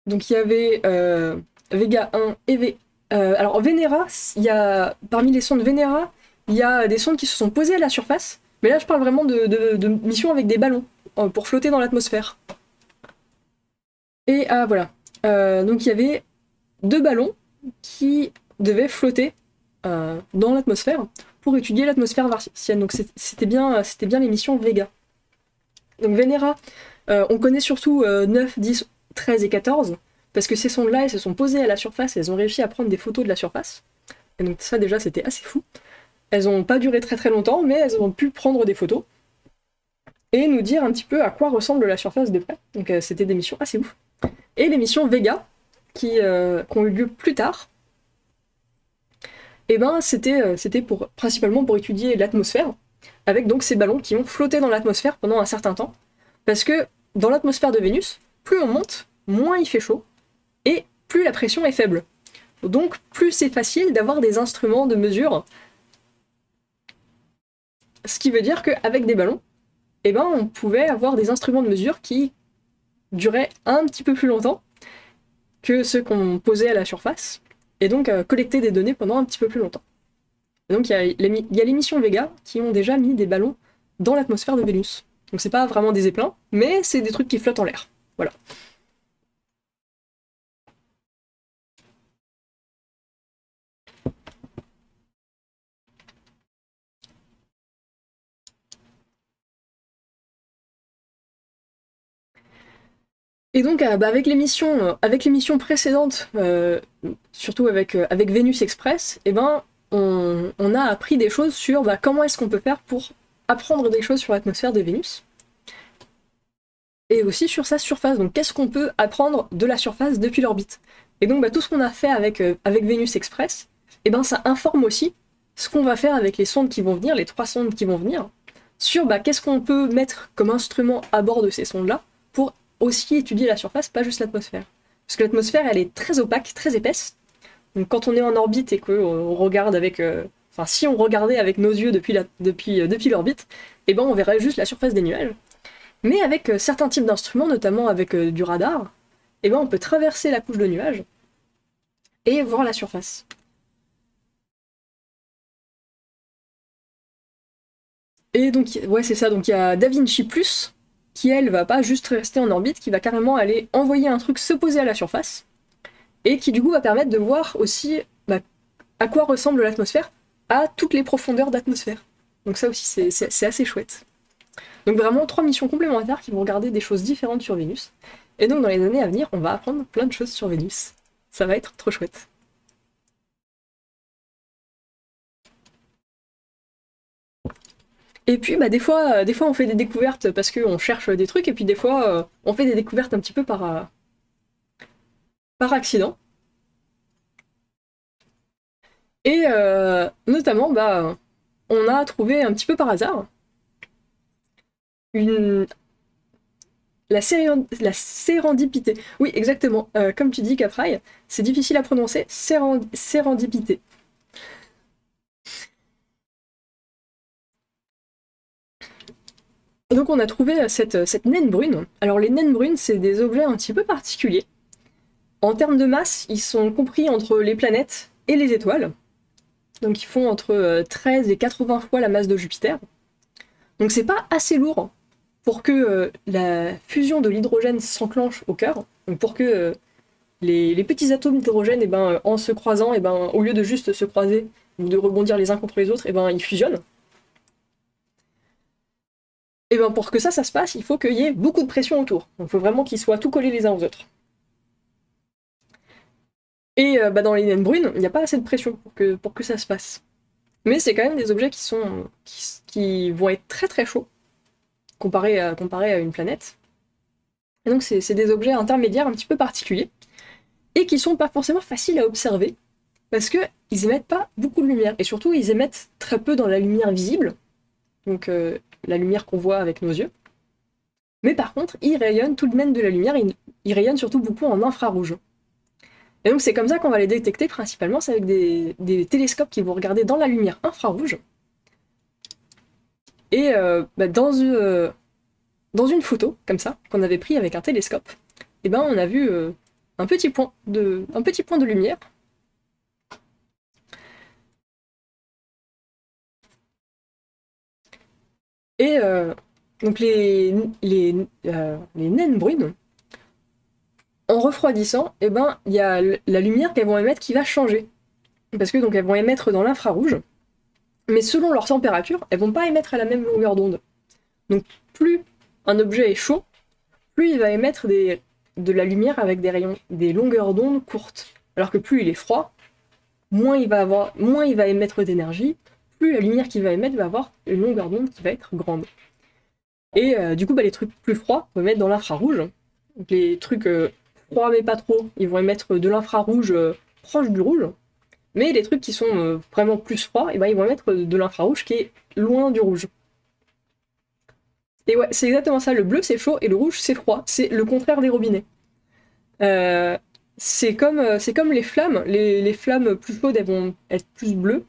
Donc il y avait euh, Vega 1 et v alors Venera, y a, parmi les sondes Venera, il y a des sondes qui se sont posées à la surface, mais là je parle vraiment de, missions avec des ballons euh, pour flotter dans l'atmosphère. Et ah voilà, euh, donc il y avait deux ballons qui devaient flotter dans l'atmosphère pour étudier l'atmosphère martienne. Donc c'était bien, bien les missions Vega. Donc Venera, on connaît surtout 9, 10, 13 et 14. Parce que ces sondes-là, elles se sont posées à la surface et elles ont réussi à prendre des photos de la surface. Et donc ça déjà, c'était assez fou. Elles n'ont pas duré très très longtemps, mais elles ont pu prendre des photos et nous dire un petit peu à quoi ressemble la surface de près. Donc euh, c'était des missions assez ouf. Et les missions Vega, qui, euh, ont eu lieu plus tard, eh ben c'était euh, c'était pour principalement pour étudier l'atmosphère, avec donc ces ballons qui ont flotté dans l'atmosphère pendant un certain temps. Parce que dans l'atmosphère de Vénus, plus on monte, moins il fait chaud, et plus la pression est faible. Donc plus c'est facile d'avoir des instruments de mesure. Ce qui veut dire qu'avec des ballons, eh ben, on pouvait avoir des instruments de mesure qui duraient un petit peu plus longtemps que ceux qu'on posait à la surface, et donc euh, collecter des données pendant un petit peu plus longtemps. donc il y a les missions Vega qui ont déjà mis des ballons dans l'atmosphère de Vénus. Donc c'est pas vraiment des zeppelins, mais c'est des trucs qui flottent en l'air. Voilà. Et donc, euh, bah, avec l'émission, euh, avec l'émission précédente, euh, surtout avec, avec Venus Express, eh ben, on, a appris des choses sur bah, comment est-ce qu'on peut faire pour apprendre des choses sur l'atmosphère de Vénus. Et aussi sur sa surface. Donc, qu'est-ce qu'on peut apprendre de la surface depuis l'orbite? Et donc, bah, tout ce qu'on a fait avec, avec Venus Express, eh ben, ça informe aussi ce qu'on va faire avec les sondes qui vont venir, les trois sondes qui vont venir, sur qu'est-ce qu'on peut mettre comme instrument à bord de ces sondes-là aussi étudier la surface, pas juste l'atmosphère. Parce que l'atmosphère, elle est très opaque, très épaisse. Donc quand on est en orbite et qu'on regarde avec... Euh, enfin, si on regardait avec nos yeux depuis l'orbite, euh, depuis eh ben on verrait juste la surface des nuages. Mais avec euh, certains types d'instruments, notamment avec du radar, eh ben on peut traverser la couche de nuages et voir la surface. Et donc, ouais, c'est ça. Donc, il y a DaVinci Plus, qui elle va pas juste rester en orbite, qui va carrément aller envoyer un truc se poser à la surface, et qui du coup va permettre de voir aussi bah, à quoi ressemble l'atmosphère à toutes les profondeurs d'atmosphère. Donc ça aussi c'est assez chouette. Donc vraiment trois missions complémentaires qui vont regarder des choses différentes sur Vénus. Et donc dans les années à venir, on va apprendre plein de choses sur Vénus. Ça va être trop chouette. Et puis, bah, des fois, euh, des fois, on fait des découvertes parce qu'on cherche des trucs, et puis des fois, euh, on fait des découvertes un petit peu par, euh, accident. Et notamment, bah, on a trouvé un petit peu par hasard une... La, la sérendipité. Oui, exactement. comme tu dis, Capraille, c'est difficile à prononcer. sérendipité. Donc on a trouvé cette, cette naine brune. Alors les naines brunes, c'est des objets un petit peu particuliers. En termes de masse, ils sont compris entre les planètes et les étoiles. Donc ils font entre 13 et 80 fois la masse de Jupiter. Donc c'est pas assez lourd pour que euh, la fusion de l'hydrogène s'enclenche au cœur, donc pour que euh, les, petits atomes d'hydrogène, eh ben, en se croisant, eh ben, au lieu de juste se croiser ou de rebondir les uns contre les autres, eh ben, ils fusionnent. Et ben, pour que ça, se passe, il faut qu'il y ait beaucoup de pression autour. Il faut vraiment qu'ils soient tout collés les uns aux autres. Et euh, bah, dans les naines brunes, il n'y a pas assez de pression pour que, que ça se passe. Mais c'est quand même des objets qui, sont, qui vont être très très chauds comparé à, à une planète. Et donc c'est des objets intermédiaires un petit peu particuliers, et qui sont pas forcément faciles à observer, parce qu'ils émettent pas beaucoup de lumière, et surtout ils émettent très peu dans la lumière visible, donc euh, la lumière qu'on voit avec nos yeux. Mais par contre, ils rayonnent tout de même de la lumière, ils, ils rayonnent surtout beaucoup en infrarouge. Et donc c'est comme ça qu'on va les détecter principalement, c'est avec des, télescopes qui vont regarder dans la lumière infrarouge, et euh, bah, dans, une, euh, dans une photo, comme ça, qu'on avait pris avec un télescope, eh ben, on a vu euh, un petit point de lumière. Et donc les, les, naines brunes, en refroidissant, eh ben, il y a la lumière qu'elles vont émettre qui va changer. Parce que donc elles vont émettre dans l'infrarouge mais selon leur température, elles vont pas émettre à la même longueur d'onde. Donc plus un objet est chaud, plus il va émettre de la lumière avec des rayons, des longueurs d'onde courtes. Alors que plus il est froid, moins il va avoir, moins il va émettre d'énergie, la lumière qu'il va émettre va avoir une longueur d'onde qui va être grande. Et euh, du coup, bah, les trucs plus froids vont émettre dans l'infrarouge. les trucs euh, froids mais pas trop, ils vont émettre de l'infrarouge euh, proche du rouge. Mais les trucs qui sont vraiment plus froids, eh ben, ils vont mettre de l'infrarouge qui est loin du rouge. Et ouais, c'est exactement ça. Le bleu, c'est chaud et le rouge, c'est froid. C'est le contraire des robinets. C'est comme les flammes. Les, flammes plus chaudes, elles vont être plus bleues.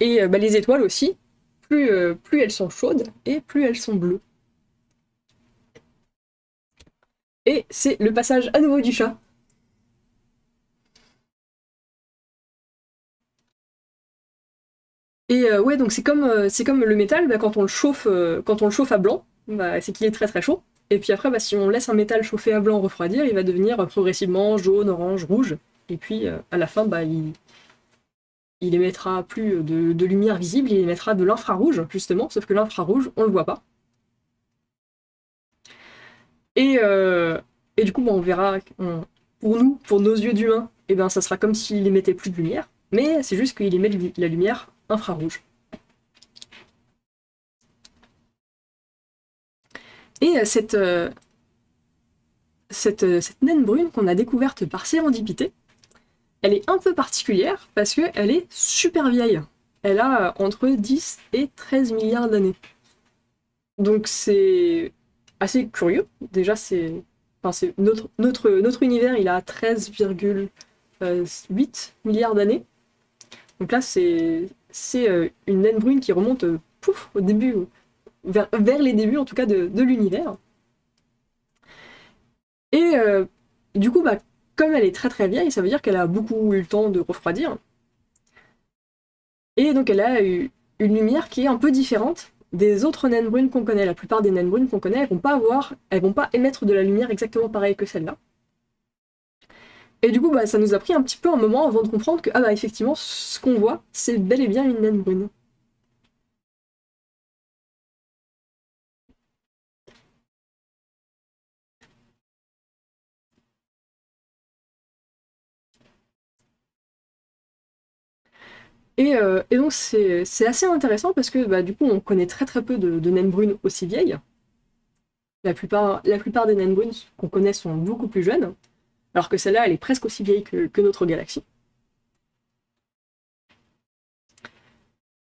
Et bah, les étoiles aussi. Plus, plus elles sont chaudes et plus elles sont bleues. Et c'est le passage à nouveau du chat. Et euh, ouais, donc c'est comme, euh, comme le métal, bah, quand, on le chauffe, euh, quand on le chauffe à blanc, bah, c'est qu'il est très très chaud. Et puis après, bah, si on laisse un métal chauffer à blanc refroidir, il va devenir progressivement jaune, orange, rouge. Et puis à la fin, bah, il, il émettra plus de, lumière visible, il émettra de l'infrarouge, justement, sauf que l'infrarouge, on le voit pas. Et, et du coup, on verra, pour nous, pour nos yeux d'humain, et eh ben, ça sera comme s'il émettait plus de lumière, mais c'est juste qu'il émet la lumière infrarouge. Et euh, cette, euh, cette, euh, cette naine brune qu'on a découverte par sérendipité, elle est un peu particulière parce qu'elle est super vieille. Elle a entre 10 et 13 milliards d'années. Donc c'est assez curieux. Déjà, c'est. Notre, univers, il a 13,8 milliards d'années. Donc là, c'est euh, une naine brune qui remonte euh, pouf, au début, vers, les débuts en tout cas de, l'univers. Et euh, du coup, bah, comme elle est très très vieille, ça veut dire qu'elle a beaucoup eu le temps de refroidir. Et donc elle a eu une lumière qui est un peu différente des autres naines brunes qu'on connaît. La plupart des naines brunes qu'on connaît, elles vont pas avoir, elles vont pas émettre de la lumière exactement pareille que celle-là. Et du coup, bah, ça nous a pris un petit peu un moment avant de comprendre que, ah bah effectivement, ce qu'on voit, c'est bel et bien une naine brune. Euh, et, donc c'est assez intéressant parce que bah, du coup on connaît très très peu de, naines brunes aussi vieilles. La plupart, des naines brunes qu'on connaît sont beaucoup plus jeunes alors que celle-là, elle est presque aussi vieille que, notre galaxie.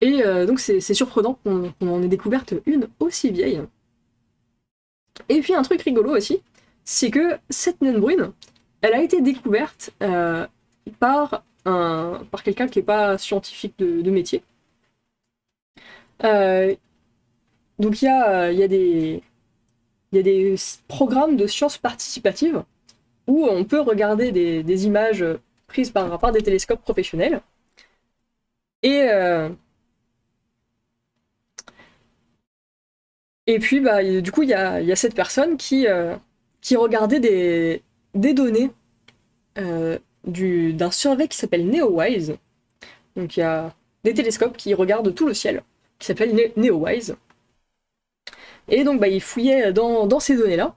Et euh, donc c'est surprenant qu'on en ait découverte une aussi vieille. Et puis un truc rigolo aussi, c'est que cette naine brune, elle a été découverte euh, par, par quelqu'un qui n'est pas scientifique de, métier. Euh, donc il y a, des, programmes de sciences participatives où on peut regarder des, images prises par, des télescopes professionnels. Et, euh, puis, bah, du coup, il y a, cette personne qui, euh, regardait des données d'un survey qui s'appelle NeoWise. Donc il y a des télescopes qui regardent tout le ciel, qui s'appelle NeoWise. Et donc bah, il fouillait dans, ces données-là.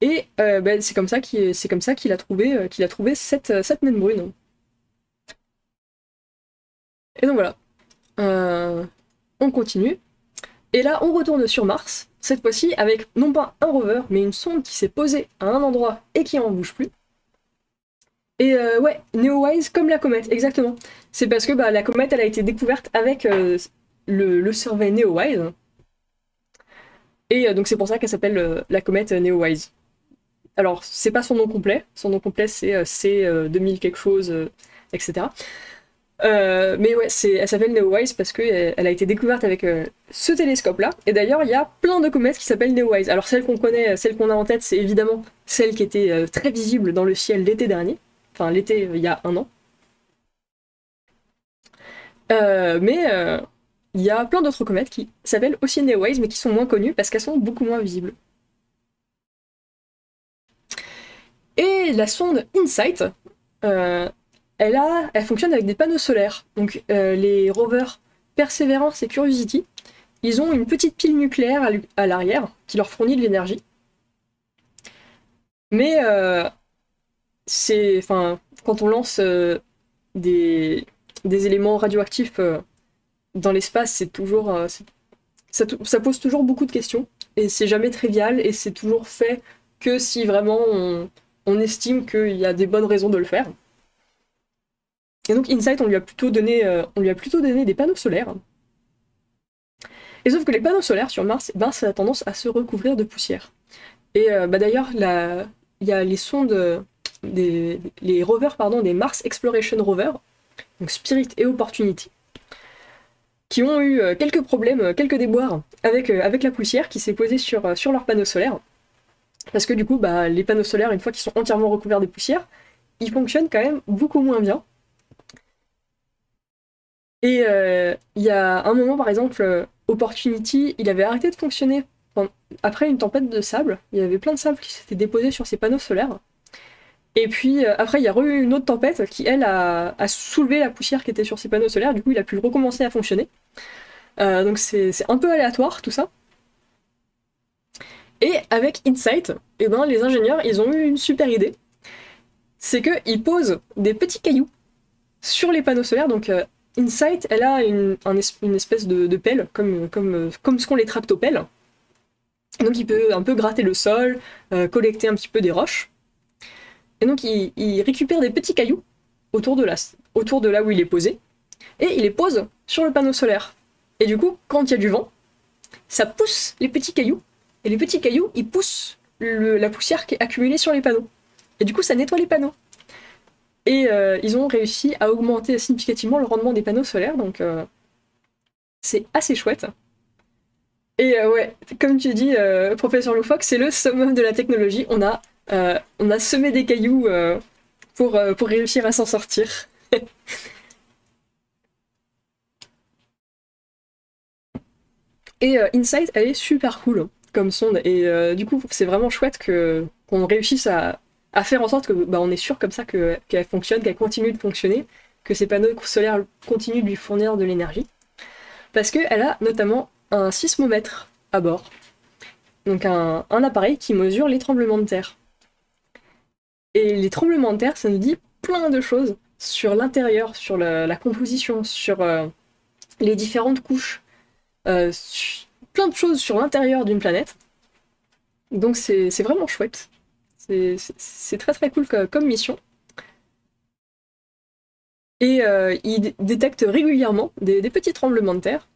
Et euh, bah, c'est comme ça qu'il a trouvé, euh, cette, euh, cette naine brune. Et donc voilà. on continue. Et là, on retourne sur Mars, cette fois-ci avec non pas un rover, mais une sonde qui s'est posée à un endroit et qui en bouge plus. Et euh, ouais, NeoWise comme la comète, exactement. C'est parce que bah, la comète, elle a été découverte avec euh, le, le, survey NeoWise. Et euh, donc c'est pour ça qu'elle s'appelle la comète NeoWise. Alors, c'est pas son nom complet. Son nom complet, c'est C2000 quelque chose, etc. mais ouais, elle s'appelle NeoWise parce qu'elle elle a été découverte avec ce télescope-là. Et d'ailleurs, il y a plein de comètes qui s'appellent NeoWise. Alors, celle qu'on connaît, celle qu'on a en tête, c'est évidemment celle qui était très visible dans le ciel l'été dernier enfin l'été euh, il y a un an. Euh, mais euh, il y a plein d'autres comètes qui s'appellent aussi Neowise mais qui sont moins connues parce qu'elles sont beaucoup moins visibles. Et la sonde InSight, elle, a, elle fonctionne avec des panneaux solaires. Donc les rovers Perseverance et Curiosity, ils ont une petite pile nucléaire à l'arrière qui leur fournit de l'énergie. Mais c'est, enfin, quand on lance euh, des, éléments radioactifs euh, dans l'espace, c'est toujours, euh, ça, pose toujours beaucoup de questions et c'est jamais trivial et c'est toujours fait que si vraiment on, estime qu'il y a des bonnes raisons de le faire. Et donc Insight, on lui a plutôt donné, on lui a plutôt donné des panneaux solaires. Et sauf que les panneaux solaires sur Mars, ben, ça a tendance à se recouvrir de poussière. Et bah, d'ailleurs, il y a les sondes des, les rovers pardon, des Mars Exploration Rover, donc Spirit et Opportunity, qui ont eu euh, quelques problèmes, euh, quelques déboires avec, euh, avec la poussière qui s'est posée sur, sur leurs panneaux solaires. Parce que du coup, bah, les panneaux solaires, une fois qu'ils sont entièrement recouverts de poussière, ils fonctionnent quand même beaucoup moins bien. Et il y a un moment, par exemple, Opportunity, il avait arrêté de fonctionner après une tempête de sable. Il y avait plein de sable qui s'était déposé sur ses panneaux solaires. Et puis euh, après, il y a eu une autre tempête qui, elle, a, soulevé la poussière qui était sur ses panneaux solaires. Du coup, il a pu recommencer à fonctionner. Euh, donc c'est un peu aléatoire tout ça. Et avec Insight, eh ben, les ingénieurs, ils ont eu une super idée. C'est qu'ils posent des petits cailloux sur les panneaux solaires. Donc euh, Insight, elle a une, espèce de, pelle, comme, comme, comme ce qu'on les tractopelles. Donc il peut un peu gratter le sol, collecter un petit peu des roches. Et donc il, récupère des petits cailloux autour de, autour de là où il est posé, et il les pose sur le panneau solaire. Et du coup, quand il y a du vent, ça pousse les petits cailloux, et les petits cailloux, ils poussent la poussière qui est accumulée sur les panneaux. Et du coup, ça nettoie les panneaux. Et euh, ils ont réussi à augmenter significativement le rendement des panneaux solaires, donc euh, c'est assez chouette. Et euh, ouais, comme tu dis, professeur Loufoque, c'est le summum de la technologie. On a on a semé des cailloux euh, pour, euh, pour réussir à s'en sortir. *laughs* Et Insight, elle est super cool comme sonde. Et du coup, c'est vraiment chouette que qu'on réussisse à, faire en sorte que bah, on est sûr comme ça qu'elle fonctionne, qu'elle continue de fonctionner, que ces panneaux solaires continuent de lui fournir de l'énergie. Parce qu'elle a notamment un sismomètre à bord. Donc un appareil qui mesure les tremblements de terre. Et les tremblements de terre, ça nous dit plein de choses sur l'intérieur, sur la, composition, sur euh, les différentes couches, euh, plein de choses sur l'intérieur d'une planète. Donc c'est vraiment chouette. C'est très très cool comme, mission. Et euh, il détecte régulièrement des, petits tremblements de terre.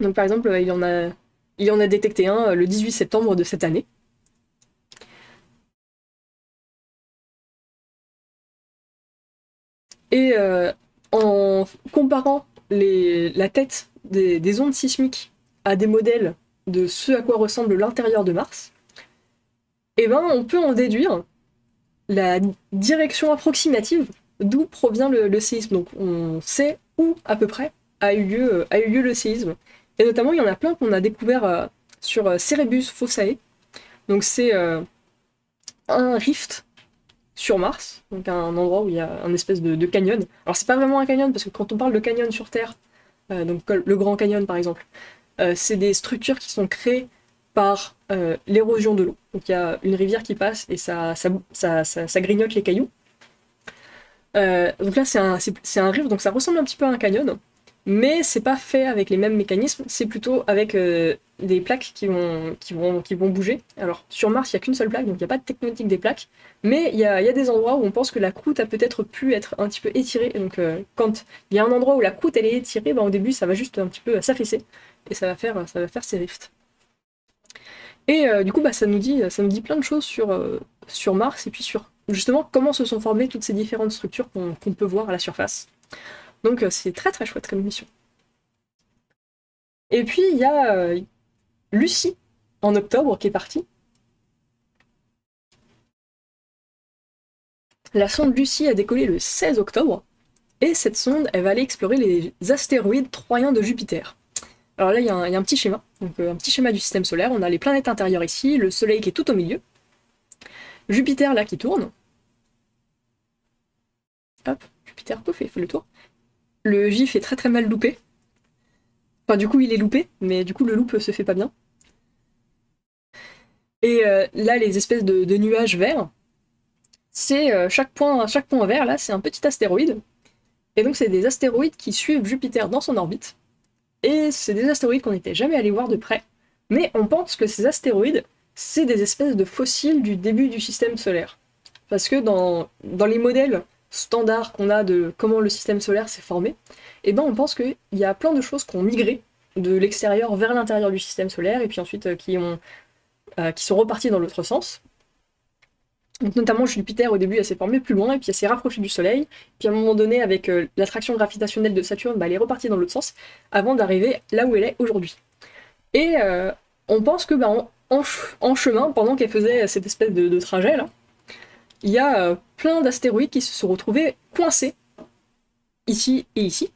Donc par exemple, il en a, il en a détecté un le 18 septembre de cette année. Et euh, en comparant la tête des, ondes sismiques à des modèles de ce à quoi ressemble l'intérieur de Mars, eh ben, on peut en déduire la direction approximative d'où provient le, séisme. Donc on sait où à peu près a eu lieu, a eu lieu le séisme. Et notamment, il y en a plein qu'on a découvert euh, sur euh, Cerebus Fossae. Donc c'est un rift sur Mars, donc un endroit où il y a un espèce de, canyon. Alors c'est pas vraiment un canyon parce que quand on parle de canyon sur Terre, euh, donc le Grand Canyon par exemple, euh, c'est des structures qui sont créées par euh, l'érosion de l'eau. Donc il y a une rivière qui passe et ça, grignote les cailloux. donc là c'est un, un rift, donc ça ressemble un petit peu à un canyon mais c'est pas fait avec les mêmes mécanismes, c'est plutôt avec euh, des plaques qui vont, bouger. Alors sur Mars, il n'y a qu'une seule plaque, donc il n'y a pas de technotique des plaques, mais il y a, des endroits où on pense que la croûte a peut-être pu être un petit peu étirée, donc euh, quand il y a un endroit où la croûte est étirée, bah, au début ça va juste un petit peu s'affaisser, et ça va faire, ça va ces rifts. Et euh, du coup, bah, ça, nous dit, ça nous dit plein de choses sur, sur Mars, et puis sur justement comment se sont formées toutes ces différentes structures qu'on peut voir à la surface. Donc euh, c'est très très chouette comme mission. Et puis il y a euh, Lucie en octobre qui est partie. La sonde Lucie a décollé le 16 octobre et cette sonde elle va aller explorer les astéroïdes troyens de Jupiter. Alors là il y, a un petit schéma, euh, un petit schéma du système solaire. On a les planètes intérieures ici, le Soleil qui est tout au milieu, Jupiter là qui tourne. Hop, Jupiter, pouf, il fait le tour le gif est très très mal loupé. Enfin, du coup, il est loupé, mais du coup, le loop se fait pas bien. Et euh, là, les espèces de, nuages verts, c'est euh, chaque, point, chaque point vert, là, c'est un petit astéroïde. Et donc, c'est des astéroïdes qui suivent Jupiter dans son orbite. Et c'est des astéroïdes qu'on n'était jamais allé voir de près. Mais on pense que ces astéroïdes, c'est des espèces de fossiles du début du système solaire. Parce que dans, dans les modèles standard qu'on a de comment le système solaire s'est formé, et ben on pense qu'il y a plein de choses qui ont migré de l'extérieur vers l'intérieur du système solaire, et puis ensuite euh, qui, ont, euh, qui sont repartis dans l'autre sens. Notamment Jupiter au début elle s'est formée plus loin et puis elle s'est rapprochée du Soleil. Puis à un moment donné avec euh, l'attraction gravitationnelle de Saturne, bah, elle est repartie dans l'autre sens avant d'arriver là où elle est aujourd'hui. Et on pense que bah, en, chemin, pendant qu'elle faisait cette espèce de trajet là, il y a euh, plein d'astéroïdes qui se sont retrouvés coincés ici et ici.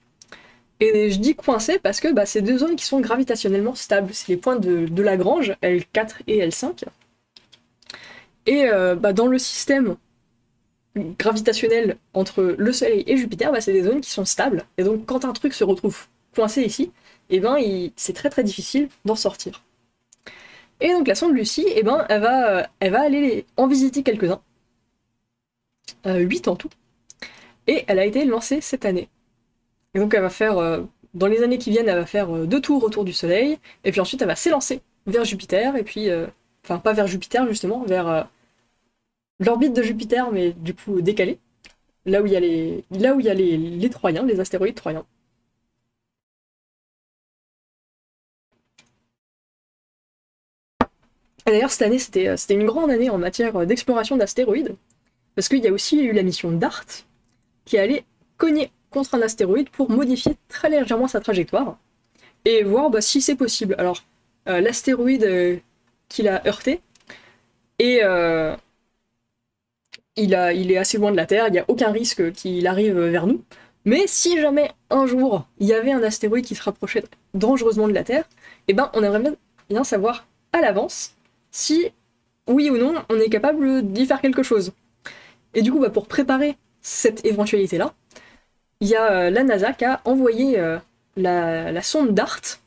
Et je dis coincés parce que bah, c'est deux zones qui sont gravitationnellement stables. C'est les points de, Lagrange, L4 et L5. Et euh, bah, dans le système gravitationnel entre le Soleil et Jupiter, bah, c'est des zones qui sont stables. Et donc quand un truc se retrouve coincé ici, eh ben, c'est très très difficile d'en sortir. Et donc la sonde Lucie, eh ben, elle, va, euh, elle va aller en visiter quelques-uns. 8 en tout. Et elle a été lancée cette année. Et donc elle va faire, euh, dans les années qui viennent, elle va faire euh, deux tours autour du Soleil, et puis ensuite elle va s'élancer vers Jupiter, et puis, euh, enfin pas vers Jupiter justement, vers l'orbite de Jupiter, mais du coup décalée, là où il y a les, les, Troyens, les astéroïdes Troyens. D'ailleurs, cette année, c'était une grande année en matière d'exploration d'astéroïdes. Parce qu'il y a aussi eu la mission DART, qui allait cogner contre un astéroïde pour modifier très légèrement sa trajectoire, et voir bah, si c'est possible. Alors, euh, l'astéroïde euh, qu'il a heurté, et euh, il, est assez loin de la Terre, il n'y a aucun risque qu'il arrive vers nous. Mais si jamais un jour il y avait un astéroïde qui se rapprochait dangereusement de la Terre, eh ben on aimerait bien savoir à l'avance si, oui ou non, on est capable d'y faire quelque chose. Et du coup, bah, pour préparer cette éventualité-là, il y a euh, la NASA qui a envoyé euh, la, sonde DART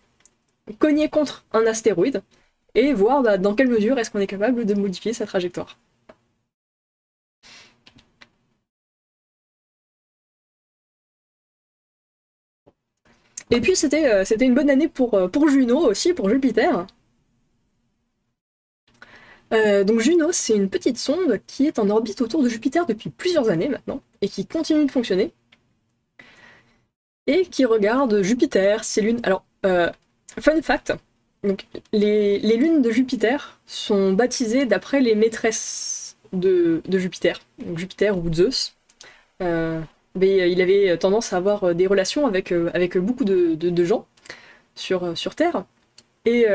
cogner contre un astéroïde et voir bah, dans quelle mesure est-ce qu'on est capable de modifier sa trajectoire. Et puis c'était euh, une bonne année pour, pour Juno aussi, pour Jupiter, euh, donc Juno, c'est une petite sonde qui est en orbite autour de Jupiter depuis plusieurs années maintenant, et qui continue de fonctionner, et qui regarde Jupiter, ses lunes. Alors, euh, fun fact, les, lunes de Jupiter sont baptisées d'après les maîtresses de, Jupiter, donc Jupiter ou Zeus. Euh, mais il avait tendance à avoir des relations avec, beaucoup de, gens. sur, sur Terre, et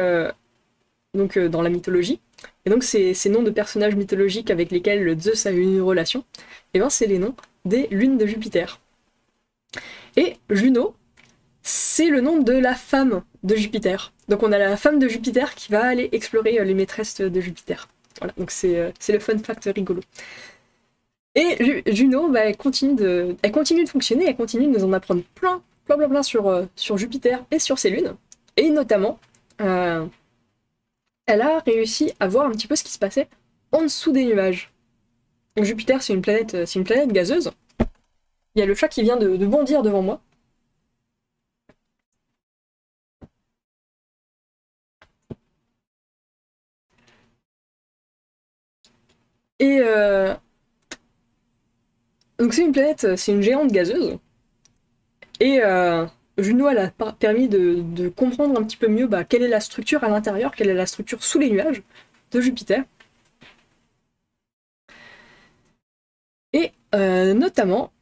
donc dans la mythologie. Et donc ces, ces, noms de personnages mythologiques avec lesquels Zeus a eu une relation, et eh ben c'est les noms des lunes de Jupiter. Et Juno, c'est le nom de la femme de Jupiter. Donc on a la femme de Jupiter qui va aller explorer les maîtresses de Jupiter. Voilà, donc c'est le fun fact rigolo. Et Juno, bah, elle, continue de, fonctionner, elle continue de nous en apprendre plein, plein, plein, plein sur, euh, Jupiter et sur ses lunes. Et notamment, euh, elle a réussi à voir un petit peu ce qui se passait en dessous des nuages. Jupiter, c'est une planète, c'est une planète gazeuse. Il y a le chat qui vient de, bondir devant moi. Et euh, donc c'est une planète, c'est une géante gazeuse. Et euh, Juno, a permis de, comprendre un petit peu mieux bah, quelle est la structure à l'intérieur, quelle est la structure sous les nuages de Jupiter. Et euh, notamment,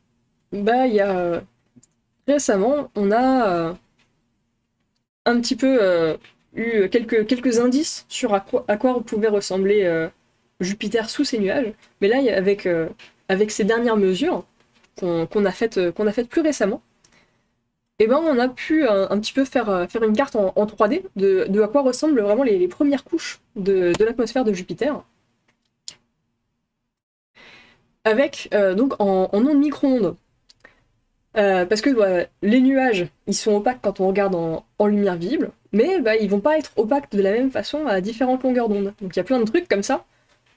bah y a récemment, on a euh, un petit peu eu quelques, indices sur à quoi, pouvait ressembler Jupiter sous ces nuages. Mais là, avec ces dernières mesures qu'on a faites plus récemment, et eh ben, on a pu euh, un, petit peu faire, euh, faire une carte en, 3D de, à quoi ressemblent vraiment les, premières couches de, l'atmosphère de Jupiter. Avec, euh, donc, en, ondes micro-ondes. parce que les nuages, ils sont opaques quand on regarde en, lumière visible, mais bah, ils vont pas être opaques de la même façon à différentes longueurs d'onde. Donc il y a plein de trucs comme ça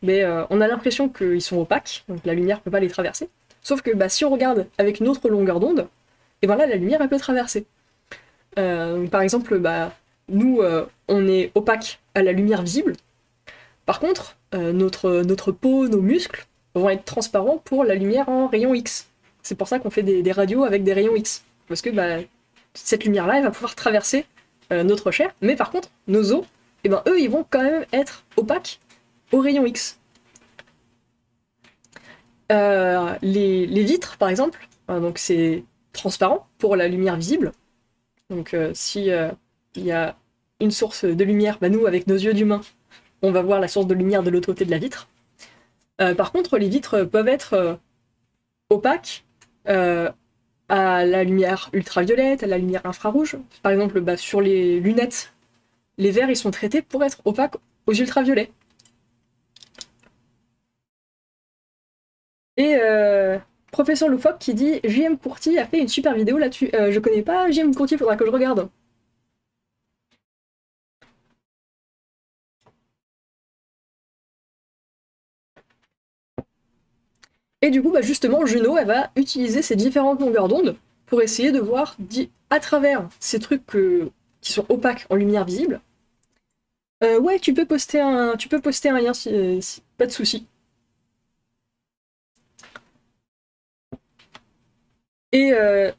mais on a l'impression qu'ils sont opaques, donc la lumière ne peut pas les traverser. Sauf que bah, si on regarde avec une autre longueur d'onde, et voilà, la lumière elle peut traverser. Euh, par exemple, bah, nous, euh, on est opaque à la lumière visible. Par contre, notre, notre peau, nos muscles vont être transparents pour la lumière en rayon X. C'est pour ça qu'on fait des, radios avec des rayons X. Parce que bah, cette lumière-là, elle va pouvoir traverser notre chair. Mais par contre, nos os, et ben, eux, ils vont quand même être opaques au rayon X. Euh, les, vitres, par exemple, euh, donc c'est transparent pour la lumière visible. Donc euh, si il y a une source de lumière, bah, nous, avec nos yeux d'humain, on va voir la source de lumière de l'autre côté de la vitre. par contre, les vitres peuvent être opaques à la lumière ultraviolette, à la lumière infrarouge. Par exemple, bah, sur les lunettes, les verres ils sont traités pour être opaques aux ultraviolets. Et euh, professeur Loufoque qui dit JM Courty a fait une super vidéo là-dessus. Euh, je connais pas JM Courty, faudra que je regarde. Et du coup, bah justement, Juno, elle va utiliser ces différentes longueurs d'onde pour essayer de voir à travers ces trucs qui sont opaques en lumière visible. Euh, ouais, tu peux poster un, tu peux poster un lien, pas de souci. Et euh,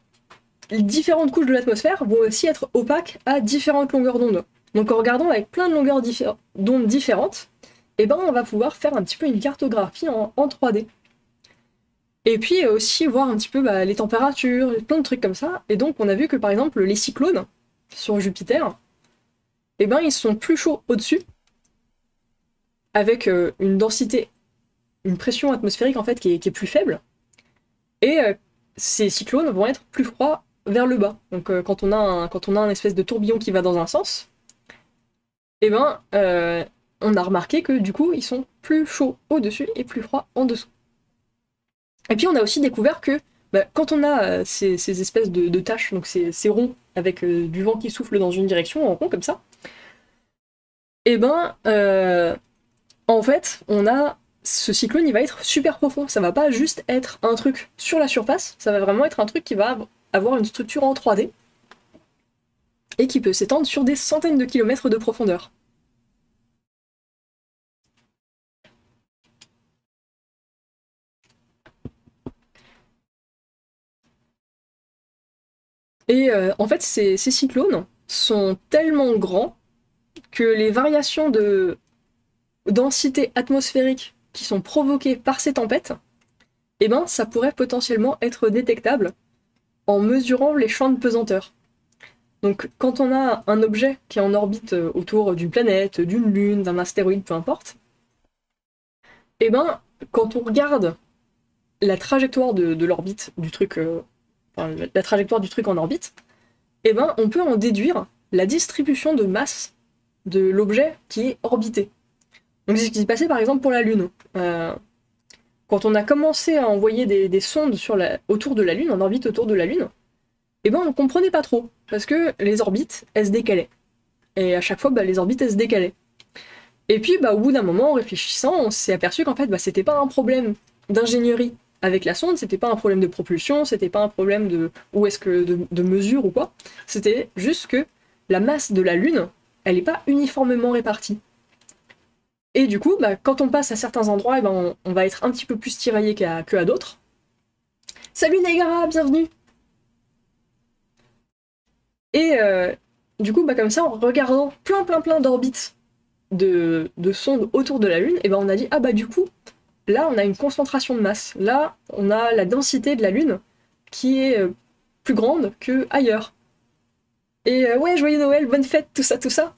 les différentes couches de l'atmosphère vont aussi être opaques à différentes longueurs d'onde. Donc en regardant avec plein de longueurs d'onde différentes, eh ben, on va pouvoir faire un petit peu une cartographie en, 3D. Et puis euh, aussi voir un petit peu bah, les températures, plein de trucs comme ça. Et donc on a vu que par exemple les cyclones sur Jupiter, eh ben, ils sont plus chauds au-dessus, avec euh, une densité, une pression atmosphérique en fait qui est, plus faible. Et ces cyclones vont être plus froids vers le bas. Donc euh, quand, on a un, espèce de tourbillon qui va dans un sens, eh ben, euh, on a remarqué que du coup, ils sont plus chauds au-dessus et plus froids en dessous. Et puis on a aussi découvert que bah, quand on a euh, ces, espèces de, taches, donc ces, ronds avec du vent qui souffle dans une direction en rond comme ça, eh ben, en fait, on a ce cyclone va être super profond. Ça va pas juste être un truc sur la surface, ça va vraiment être un truc qui va avoir une structure en 3D et qui peut s'étendre sur des centaines de kilomètres de profondeur. Et euh, en fait, ces, cyclones sont tellement grands que les variations de densité atmosphérique qui sont provoquées par ces tempêtes, eh ben, ça pourrait potentiellement être détectable en mesurant les champs de pesanteur. Donc quand on a un objet qui est en orbite euh, autour d'une planète, d'une lune, d'un astéroïde, peu importe, eh ben quand on regarde la trajectoire de, l'orbite du truc, euh, la trajectoire du truc en orbite, eh ben on peut en déduire la distribution de masse de l'objet qui est orbité. Donc c'est ce qui s'est passé par exemple pour la Lune. Euh, quand on a commencé à envoyer des, sondes autour de la Lune, en orbite autour de la Lune, eh ben on comprenait pas trop, parce que les orbites, elles se décalaient. Et à chaque fois, bah, les orbites, elles se décalaient. Et puis, bah, au bout d'un moment, en réfléchissant, on s'est aperçu qu'en fait, bah, c'était pas un problème d'ingénierie avec la sonde, c'était pas un problème de propulsion, c'était pas un problème de de, mesure ou quoi. C'était juste que la masse de la Lune, elle n'est pas uniformément répartie. Et du coup, bah, quand on passe à certains endroits, eh ben, on, va être un petit peu plus tiraillé qu'à d'autres. Salut Negara, bienvenue Et euh, du coup, bah, comme ça, en regardant plein plein plein d'orbites de, sondes autour de la Lune, eh ben, on a dit, ah bah du coup, là on a une concentration de masse. Là, on a la densité de la Lune qui est euh, plus grande que ailleurs. Et euh, ouais, joyeux Noël, bonne fête, tout ça, tout ça.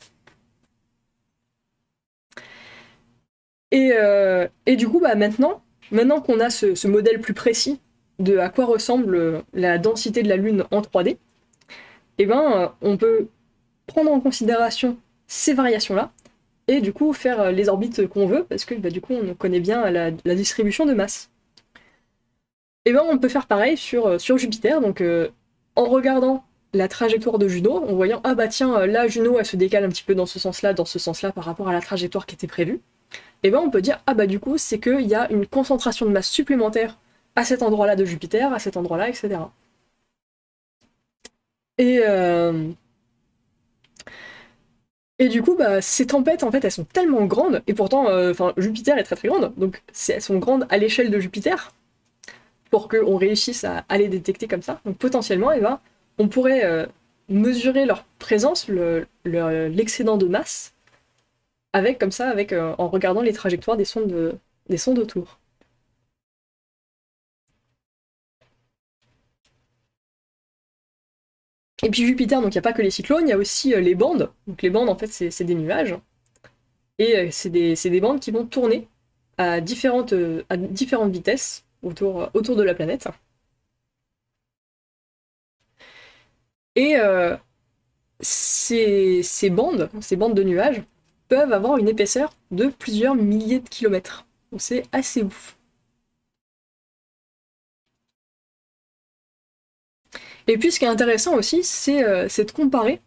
Euh, et, du coup, bah, maintenant, maintenant qu'on a ce, modèle plus précis de à quoi ressemble la densité de la Lune en 3D, eh ben, euh, on peut prendre en considération ces variations-là et du coup faire euh, les orbites qu'on veut parce que bah, du coup on connaît bien la, distribution de masse. Et eh ben on peut faire pareil sur, sur Jupiter, donc en regardant la trajectoire de Juno, en voyant ah bah tiens là Juno elle se décale un petit peu dans ce sens-là, dans ce sens-là par rapport à la trajectoire qui était prévue et eh ben on peut dire, ah bah du coup, c'est qu'il y a une concentration de masse supplémentaire à cet endroit-là de Jupiter, à cet endroit-là, etc. Et, euh, et du coup, bah, ces tempêtes, en fait, elles sont tellement grandes, et pourtant, euh, enfin, Jupiter est très très grande, donc elles sont grandes à l'échelle de Jupiter, pour qu'on réussisse à, les détecter comme ça. Donc potentiellement, eh ben, on pourrait euh, mesurer leur présence, l'excédent de masse, avec comme ça, euh, en regardant les trajectoires des sondes, des sondes autour. Et puis Jupiter, donc il n'y a pas que les cyclones, il y a aussi euh, les bandes. Donc les bandes, en fait, c'est des nuages. Et euh, c'est des, des, bandes qui vont tourner à différentes, vitesses autour, de la planète. Et ces bandes, ces bandes de nuages, peuvent avoir une épaisseur de plusieurs milliers de kilomètres. C'est assez ouf. Et puis ce qui est intéressant aussi, c'est euh, de comparer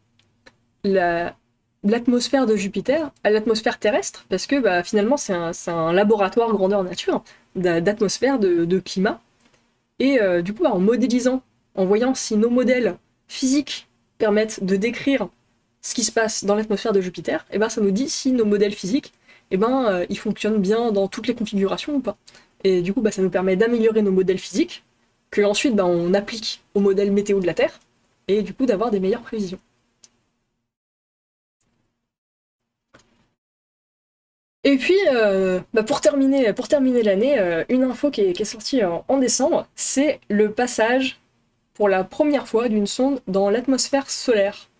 l'atmosphère de Jupiter à l'atmosphère terrestre, parce que bah, finalement c'est un, laboratoire grandeur nature d'atmosphère, de, climat. Et euh, du coup, bah, en modélisant, en voyant si nos modèles physiques permettent de décrire ce qui se passe dans l'atmosphère de Jupiter, et eh ben ça nous dit si nos modèles physiques, eh ben, euh, ils fonctionnent bien dans toutes les configurations ou pas. Et du coup, bah, ça nous permet d'améliorer nos modèles physiques, que ensuite bah, on applique au modèle météo de la Terre, et du coup d'avoir des meilleures prévisions. Et puis, euh, bah, pour terminer, pour terminer l'année, euh, une info qui est, sortie en décembre, c'est le passage pour la première fois d'une sonde dans l'atmosphère solaire.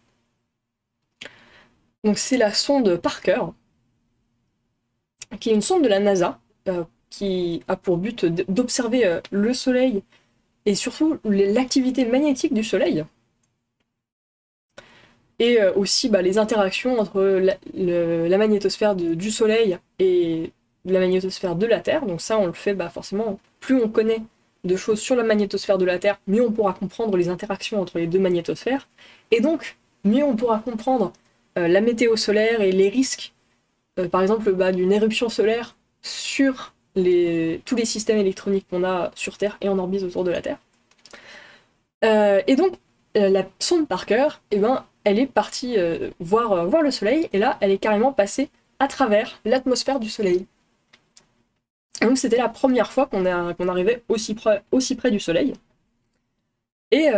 Donc c'est la sonde Parker, qui est une sonde de la NASA, euh, qui a pour but d'observer euh, le Soleil et surtout l'activité magnétique du Soleil. Et euh, aussi bah, les interactions entre la, magnétosphère du Soleil et la magnétosphère de la Terre. Donc ça, on le fait bah, forcément, plus on connaît de choses sur la magnétosphère de la Terre, mieux on pourra comprendre les interactions entre les deux magnétosphères. Et donc, mieux on pourra comprendre la météo solaire et les risques, euh, par exemple bah, d'une éruption solaire sur tous les systèmes électroniques qu'on a sur Terre et en orbite autour de la Terre. Euh, et donc, la sonde Parker, eh ben, elle est partie voir, le Soleil, et là, elle est carrément passée à travers l'atmosphère du Soleil. donc, c'était la première fois qu'on arrivait aussi près, aussi près du Soleil. Et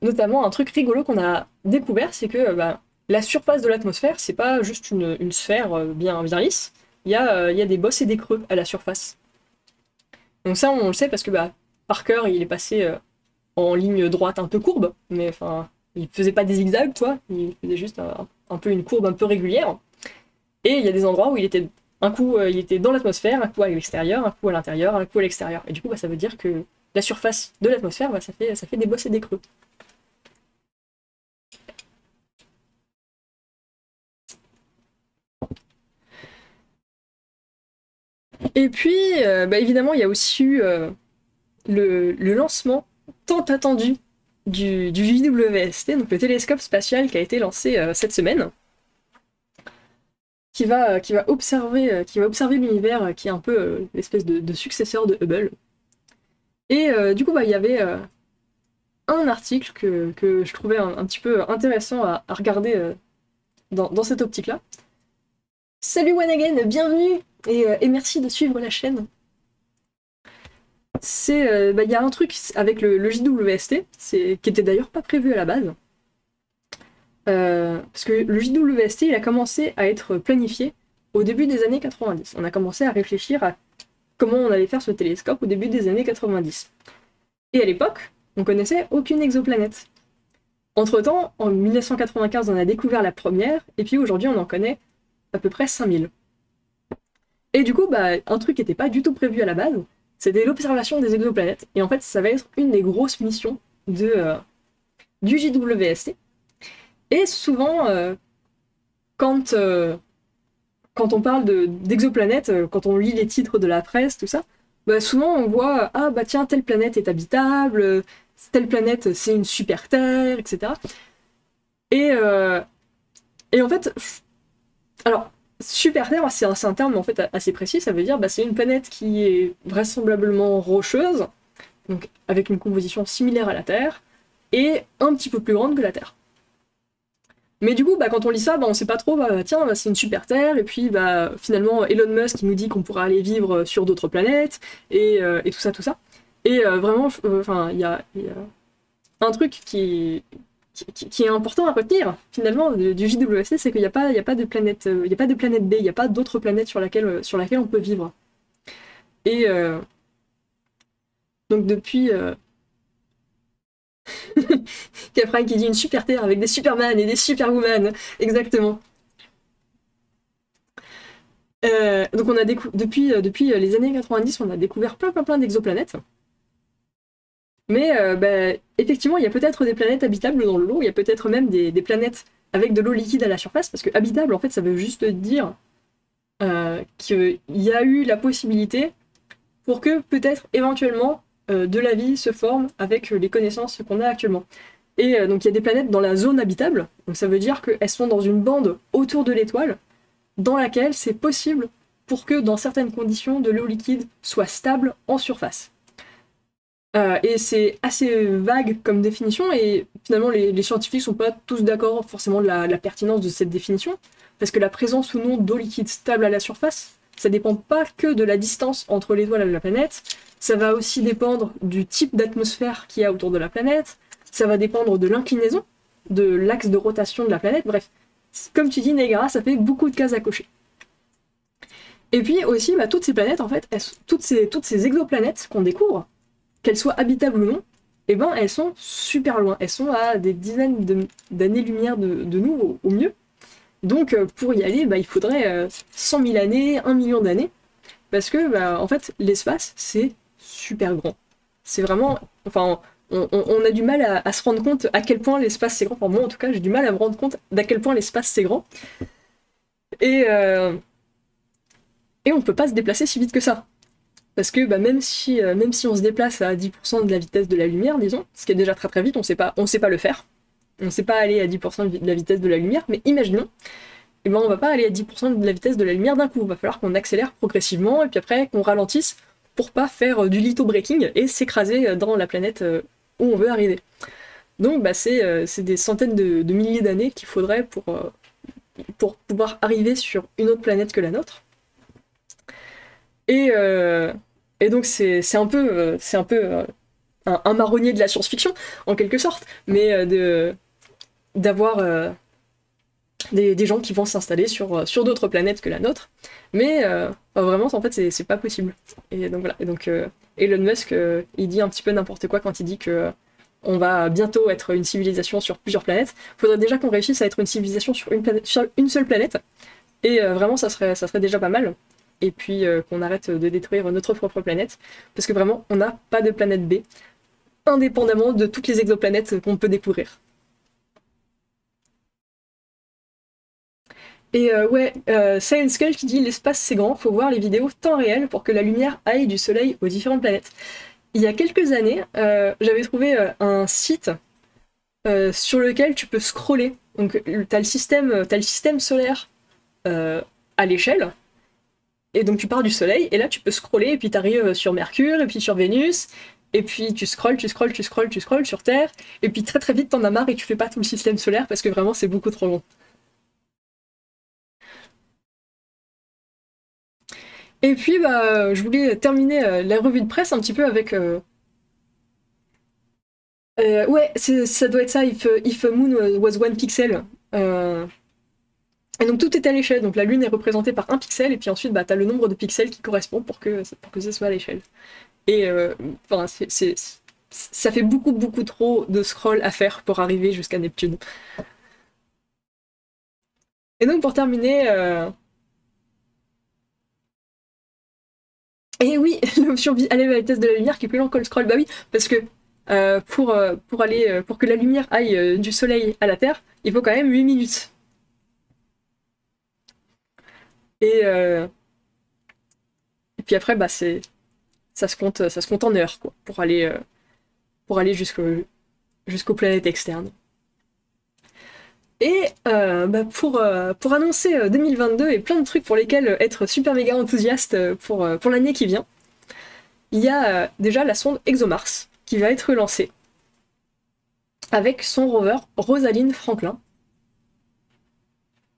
notamment, un truc rigolo qu'on a découvert, c'est que bah, la surface de l'atmosphère, c'est pas juste une, sphère euh, bien, lisse. Il y, a, euh, il y, a, des bosses et des creux à la surface. Donc ça, on le sait parce que bah, Parker, il est passé euh, en ligne droite un peu courbe, mais enfin, il faisait pas des zigzags, quoi, il faisait juste un, peu une courbe un peu régulière. Et il y a des endroits où il était un coup il était dans l'atmosphère, un coup à l'extérieur, un coup à l'intérieur, un coup à l'extérieur. Et du coup, bah, ça veut dire que la surface de l'atmosphère, bah, ça fait des bosses et des creux. Et puis, euh, bah, évidemment, il y a aussi eu euh, le, lancement tant attendu du, JWST, donc le télescope spatial qui a été lancé euh, cette semaine, qui va, qui va observer, observer l'univers, qui est un peu l'espèce de, successeur de Hubble. Et du coup, bah, il y avait un article que, je trouvais un, petit peu intéressant à, regarder dans, dans, cette optique-là. Salut One Again, bienvenue euh, et, merci de suivre la chaîne. Euh, bah, il y a un truc avec le, JWST, qui était d'ailleurs pas prévu à la base. Euh, parce que le JWST, a commencé à être planifié au début des années 90. On a commencé à réfléchir à comment on allait faire ce télescope au début des années 90. Et à l'époque, on connaissait aucune exoplanète. Entre-temps, en 1995, on a découvert la première, et puis aujourd'hui, on en connaît à peu près 5000. Et du coup, bah, un truc qui n'était pas du tout prévu à la base, c'était l'observation des exoplanètes. Et en fait, ça va être une des grosses missions de, euh, du JWST. Et souvent, euh, quand, euh, quand on parle d'exoplanètes, quand on lit les titres de la presse, tout ça, bah, souvent on voit Ah bah tiens, telle planète est habitable, telle planète c'est une super Terre, etc. Et, et en fait, alors Super Terre, c'est un, terme en fait assez précis, ça veut dire bah, c'est une planète qui est vraisemblablement rocheuse, donc avec une composition similaire à la Terre, et un petit peu plus grande que la Terre. Mais du coup, bah, quand on lit ça, bah, on sait pas trop, bah, tiens, bah, c'est une super Terre, et puis bah, finalement Elon Musk nous dit qu'on pourra aller vivre sur d'autres planètes, et, euh, tout ça, tout ça. Et euh, vraiment, euh, il y a, un truc qui, qui, est important à retenir finalement du JWST, c'est qu'il n'y a, pas, a pas de planète, euh, il y a pas de planète B, il n'y a pas d'autre planète sur laquelle, euh, sur laquelle on peut vivre. Et euh, donc depuis euh... *laughs* Capra qui dit une super Terre avec des Superman et des Superwoman, exactement. donc on a depuis, depuis les années 90, on a découvert plein plein plein d'exoplanètes. Mais euh, bah, effectivement, il y a peut-être des planètes habitables dans l'eau, il y a peut-être même des, planètes avec de l'eau liquide à la surface, parce que habitable, en fait, ça veut juste dire euh, qu'il y a eu la possibilité pour que peut-être éventuellement euh, de la vie se forme avec les connaissances qu'on a actuellement. Et donc il y a des planètes dans la zone habitable, donc ça veut dire qu'elles sont dans une bande autour de l'étoile, dans laquelle c'est possible pour que dans certaines conditions de l'eau liquide soit stable en surface. Euh, et c'est assez vague comme définition, et finalement les, les scientifiques sont pas tous d'accord forcément de la, pertinence de cette définition, parce que la présence ou non d'eau liquide stable à la surface, ça dépend pas que de la distance entre l'étoile et la planète, ça va aussi dépendre du type d'atmosphère qu'il y a autour de la planète, ça va dépendre de l'inclinaison, de l'axe de rotation de la planète, bref. Comme tu dis, Negra, ça fait beaucoup de cases à cocher. Et puis aussi, bah, toutes ces planètes, en fait, toutes ces exoplanètes qu'on découvre, qu'elles soient habitables ou non, eh ben, elles sont super loin. Elles sont à des dizaines d'années-lumière de, nous au, mieux. Donc euh, pour y aller, bah, il faudrait 100 euh, 000 années, 1 million d'années. Parce que, bah, en fait, l'espace, c'est super grand. C'est vraiment... Enfin, on, a du mal à, se rendre compte à quel point l'espace c'est grand. Pour moi, en tout cas, j'ai du mal à me rendre compte d'à quel point l'espace c'est grand. Et, euh, et on ne peut pas se déplacer si vite que ça. Parce que bah, même, si, euh, même si on se déplace à 10% de la vitesse de la lumière, disons, ce qui est déjà très très vite, on sait pas, on sait pas le faire. On sait pas aller à 10% de la vitesse de la lumière, mais imaginons, et eh ben, on va pas aller à 10% de la vitesse de la lumière d'un coup. Il va falloir qu'on accélère progressivement et puis après qu'on ralentisse pour pas faire euh, du litho breaking et s'écraser euh, dans la planète où on veut arriver. Donc bah, c'est des centaines de, milliers d'années qu'il faudrait pour pouvoir arriver sur une autre planète que la nôtre. Et, euh, et donc c'est un peu, euh, euh, un, marronnier de la science-fiction, en quelque sorte, mais d'avoir des, gens qui vont s'installer sur, d'autres planètes que la nôtre. Mais vraiment, en fait, c'est pas possible. Et donc voilà. Et donc Elon Musk, il dit un petit peu n'importe quoi quand il dit que on va bientôt être une civilisation sur plusieurs planètes. Il faudrait déjà qu'on réussisse à être une civilisation sur une, seule planète. Et vraiment, ça serait déjà pas mal. Et puis qu'on arrête de détruire notre propre planète. Parce que vraiment, on n'a pas de planète B, indépendamment de toutes les exoplanètes qu'on peut découvrir. Et euh, ouais, euh, Science Skull qui dit l'espace c'est grand, faut voir les vidéos temps réel pour que la lumière aille du soleil aux différentes planètes. Il y a quelques années, euh, j'avais trouvé un site sur lequel tu peux scroller. Donc tu as, le système, le système solaire à l'échelle. Et donc tu pars du soleil, et là tu peux scroller, et puis tu arrives sur Mercure, et puis sur Vénus, et puis tu scrolles, tu scrolles, tu scrolles, tu scrolles sur Terre, et puis très très vite t'en as marre et tu fais pas tout le système solaire parce que vraiment c'est beaucoup trop long. Et puis, bah, je voulais terminer euh, la revue de presse un petit peu avec. Euh, euh, ouais, ça doit être ça, if, if moon was one pixel. Et donc tout est à l'échelle, donc la Lune est représentée par un pixel, et puis ensuite bah, tu as le nombre de pixels qui correspond pour que, pour que ce soit à l'échelle. Et enfin, ça fait beaucoup beaucoup trop de scroll à faire pour arriver jusqu'à Neptune. Et donc pour terminer, Et oui, *laughs* l'option aller à la vitesse de la lumière qui est plus lent que le scroll. Bah oui, parce que euh, pour, euh, pour, aller, euh, pour que la lumière aille du soleil à la Terre, il faut quand même 8 minutes. Et, et puis après, bah, c'est, ça, se compte, ça se compte en heures quoi, pour aller, pour aller jusqu'aux planètes externes. Et euh, bah, pour, euh, pour annoncer 2022 euh, et plein de trucs pour lesquels être super méga enthousiaste pour, pour l'année qui vient, il y a déjà la sonde ExoMars qui va être lancée avec son rover Rosalind Franklin.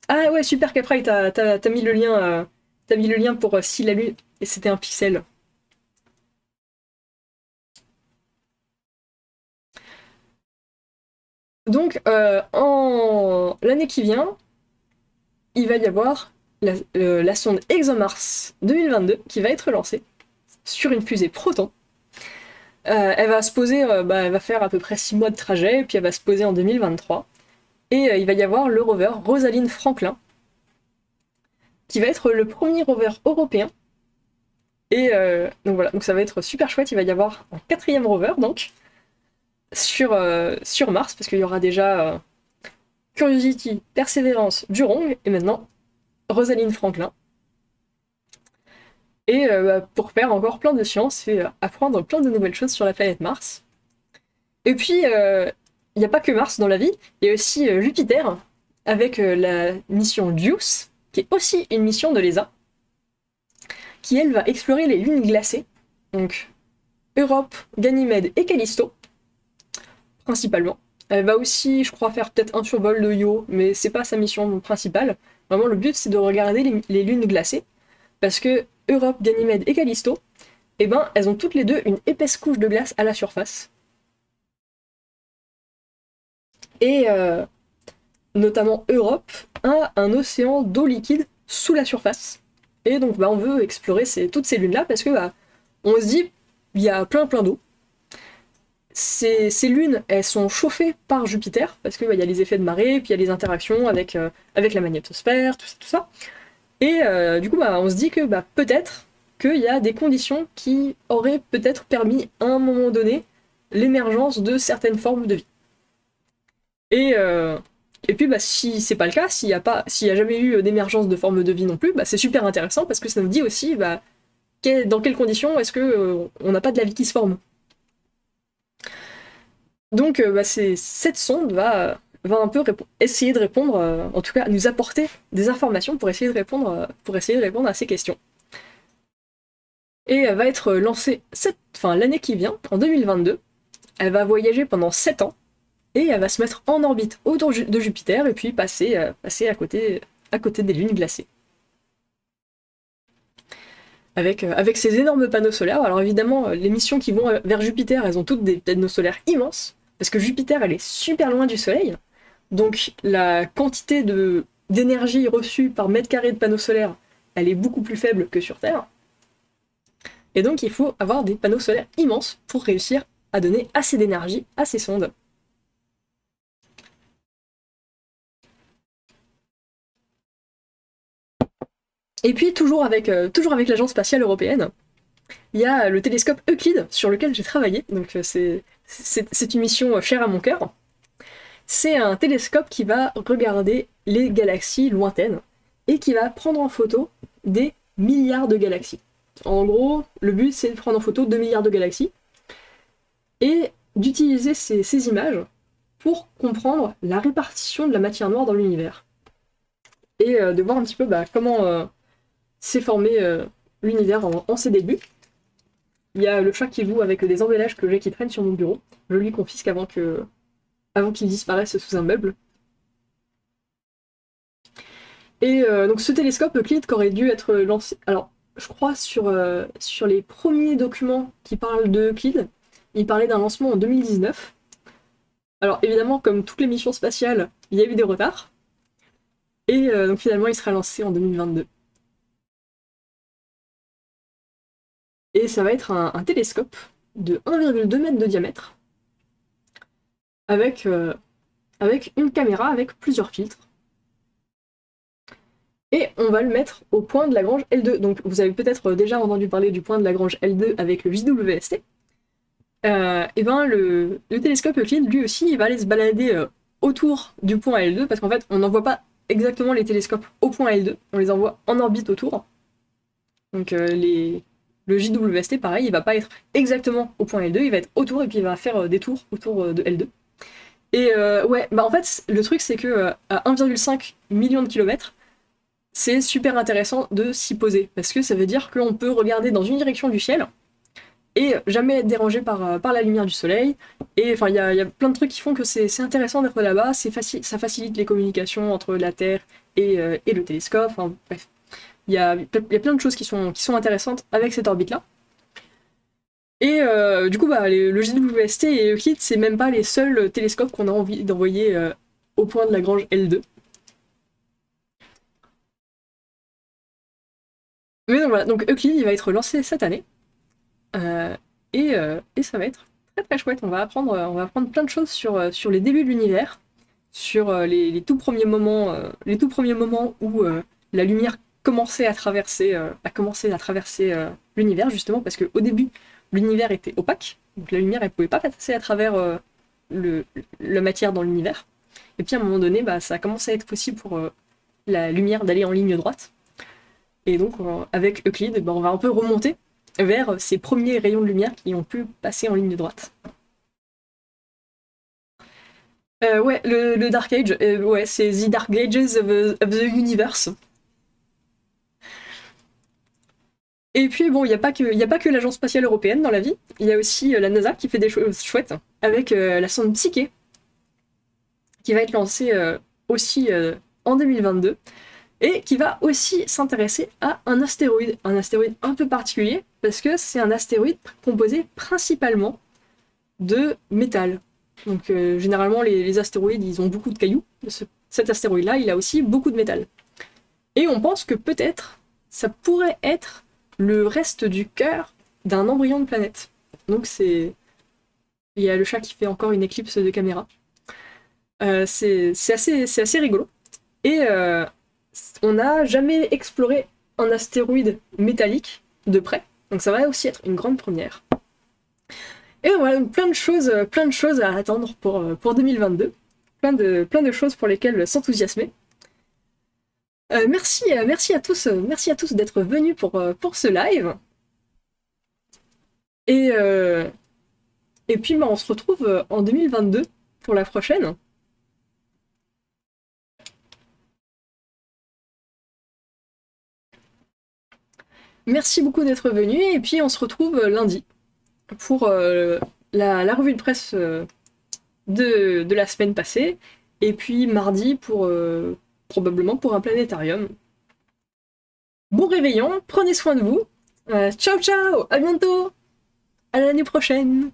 Ah ouais, super qu'après t'as as, mis le lien, mis le lien pour si la lune et c'était un pixel. Donc, euh, en l'année qui vient, il va y avoir euh, la, sonde ExoMars 2022 qui va être lancée sur une fusée Proton. Euh, elle va se poser, bah, elle va faire à peu près 6 mois de trajet, puis elle va se poser en 2023. Et il va y avoir le rover Rosalind Franklin, qui va être le premier rover européen. Et donc voilà, donc ça va être super chouette. Il va y avoir un quatrième rover, donc, sur, euh, Mars, parce qu'il y aura déjà euh, Curiosity, Perseverance, Durong, et maintenant Rosalind Franklin. Et euh, bah, pour faire encore plein de sciences et apprendre plein de nouvelles choses sur la planète Mars. Et puis, il n'y a pas que Mars dans la vie, il y a aussi Jupiter, avec la mission JUICE, qui est aussi une mission de l'ESA, qui elle va explorer les lunes glacées, donc Europe, Ganymède et Callisto, principalement. Elle va aussi, je crois, faire peut-être un survol de Yo, mais c'est pas sa mission principale. Vraiment, le but, c'est de regarder les, lunes glacées, parce que Europe, Ganymède et Callisto, eh ben, elles ont toutes les deux une épaisse couche de glace à la surface. Et euh, notamment Europe a un océan d'eau liquide sous la surface. Et donc, bah, on veut explorer toutes ces lunes-là, parce que bah, on se dit, il y a plein plein d'eau, ces, lunes, elles sont chauffées par Jupiter, parce qu'il bah, y a les effets de marée, puis il y a les interactions avec, euh, avec la magnétosphère, tout ça, tout ça. Et euh, du coup, bah, on se dit que bah, peut-être qu'il y a des conditions qui auraient peut-être permis à un moment donné l'émergence de certaines formes de vie. Et, euh, et puis, bah, si c'est pas le cas, s'il n'y a, pas, a jamais eu d'émergence de formes de vie non plus, bah, c'est super intéressant parce que ça nous dit aussi bah, dans quelles conditions est-ce qu'on n'a pas de la vie qui se forme. Donc euh, bah, cette sonde va, va un peu essayer de répondre, euh, en tout cas nous apporter des informations pour essayer de répondre, euh, pour essayer de répondre à ces questions. Et elle va être lancée l'année qui vient, en 2022. Elle va voyager pendant 7 ans et elle va se mettre en orbite autour de Jupiter et puis passer, passer à, côté, à côté des lunes glacées. Avec, avec ces énormes panneaux solaires. Alors évidemment, les missions qui vont vers Jupiter, elles ont toutes des panneaux solaires immenses. Parce que Jupiter, elle est super loin du Soleil. Donc la quantité d'énergie reçue par mètre carré de panneaux solaires, elle est beaucoup plus faible que sur Terre. Et donc il faut avoir des panneaux solaires immenses pour réussir à donner assez d'énergie à ces sondes. Et puis, toujours avec, euh, toujours avec l'Agence spatiale européenne, il y a le télescope Euclide sur lequel j'ai travaillé. Donc, euh, c'est une mission euh, chère à mon cœur. C'est un télescope qui va regarder les galaxies lointaines et qui va prendre en photo des milliards de galaxies. En gros, le but c'est de prendre en photo 2 milliards de galaxies et d'utiliser ces, images pour comprendre la répartition de la matière noire dans l'univers. Et de voir un petit peu bah, comment, s'est formé euh, l'univers en, ses débuts. Il y a le chat qui joue avec des emballages que j'ai qui traînent sur mon bureau. Je lui confisque avant que avant qu'il disparaisse sous un meuble. Et euh, donc ce télescope Euclide qui aurait dû être lancé. Alors, je crois sur, euh, sur les premiers documents qui parlent de Euclide, il parlait d'un lancement en 2019. Alors évidemment, comme toutes les missions spatiales, il y a eu des retards. Et donc finalement, il sera lancé en 2022. Et ça va être un, télescope de 1,2 m de diamètre, avec, euh, avec une caméra avec plusieurs filtres. Et on va le mettre au point de Lagrange L2. Donc vous avez peut-être déjà entendu parler du point de Lagrange L2 avec le JWST. Euh, et ben le, télescope Euclide, lui aussi, il va aller se balader euh, autour du point L2, parce qu'en fait, on n'envoie pas exactement les télescopes au point L2, on les envoie en orbite autour. Donc les, le JWST, pareil, il va pas être exactement au point L2, il va être autour et puis il va faire euh, des tours autour euh, de L2. Et euh, ouais, bah en fait, le truc c'est que à 1,5 million de kilomètres, c'est super intéressant de s'y poser, parce que ça veut dire qu'on peut regarder dans une direction du ciel et jamais être dérangé par, par la lumière du soleil. Et enfin, il y a, plein de trucs qui font que c'est intéressant d'être là-bas, ça facilite les communications entre la Terre et, et le télescope, enfin bref, il y a, plein de choses qui sont, qui sont intéressantes avec cette orbite-là. Et euh, du coup, bah, le JWST et Euclid, c'est même pas les seuls télescopes qu'on a envie d'envoyer euh, au point de Lagrange L2. Mais donc voilà, donc Euclid, il va être lancé cette année. Euh, et, ça va être très très chouette. On va apprendre, on va apprendre plein de choses sur, sur les débuts de l'univers, sur les, premiers moments, les tout premiers moments où la lumière commencer à traverser, euh, à commencer à traverser euh, l'univers justement parce qu'au début l'univers était opaque, donc la lumière elle pouvait pas passer à travers euh, le, la matière dans l'univers. Et puis à un moment donné, bah, ça a commencé à être possible pour la lumière d'aller en ligne droite. Et donc avec Euclide, bah, on va un peu remonter vers ces premiers rayons de lumière qui ont pu passer en ligne droite. ouais, le, Dark Age, ouais, c'est The Dark Ages of the Universe. Et puis bon, il n'y a pas que, l'Agence spatiale européenne dans la vie, il y a aussi euh, la NASA qui fait des choses chouettes, avec euh, la sonde Psyche, qui va être lancée euh, aussi en 2022, et qui va aussi s'intéresser à un astéroïde, un astéroïde un peu particulier, parce que c'est un astéroïde composé principalement de métal. Donc généralement les, astéroïdes, ils ont beaucoup de cailloux, cet astéroïde-là, il a aussi beaucoup de métal. Et on pense que peut-être ça pourrait être le reste du cœur d'un embryon de planète. Donc c'est... Il y a le chat qui fait encore une éclipse de caméra. Euh, c'est assez, assez rigolo. Et euh, on n'a jamais exploré un astéroïde métallique de près. Donc ça va aussi être une grande première. Et voilà, donc plein de choses, à attendre pour, pour 2022. Plein de, plein de choses pour lesquelles s'enthousiasmer. Euh, merci, euh, merci à tous, euh, merci à tous d'être venus pour, ce live. Et, puis bah, on se retrouve en 2022 pour la prochaine. Merci beaucoup d'être venu et puis on se retrouve lundi pour la, revue de presse de, la semaine passée et puis mardi pour, probablement pour un planétarium. Bon réveillon, prenez soin de vous. Euh, ciao ciao, à bientôt, à l'année prochaine.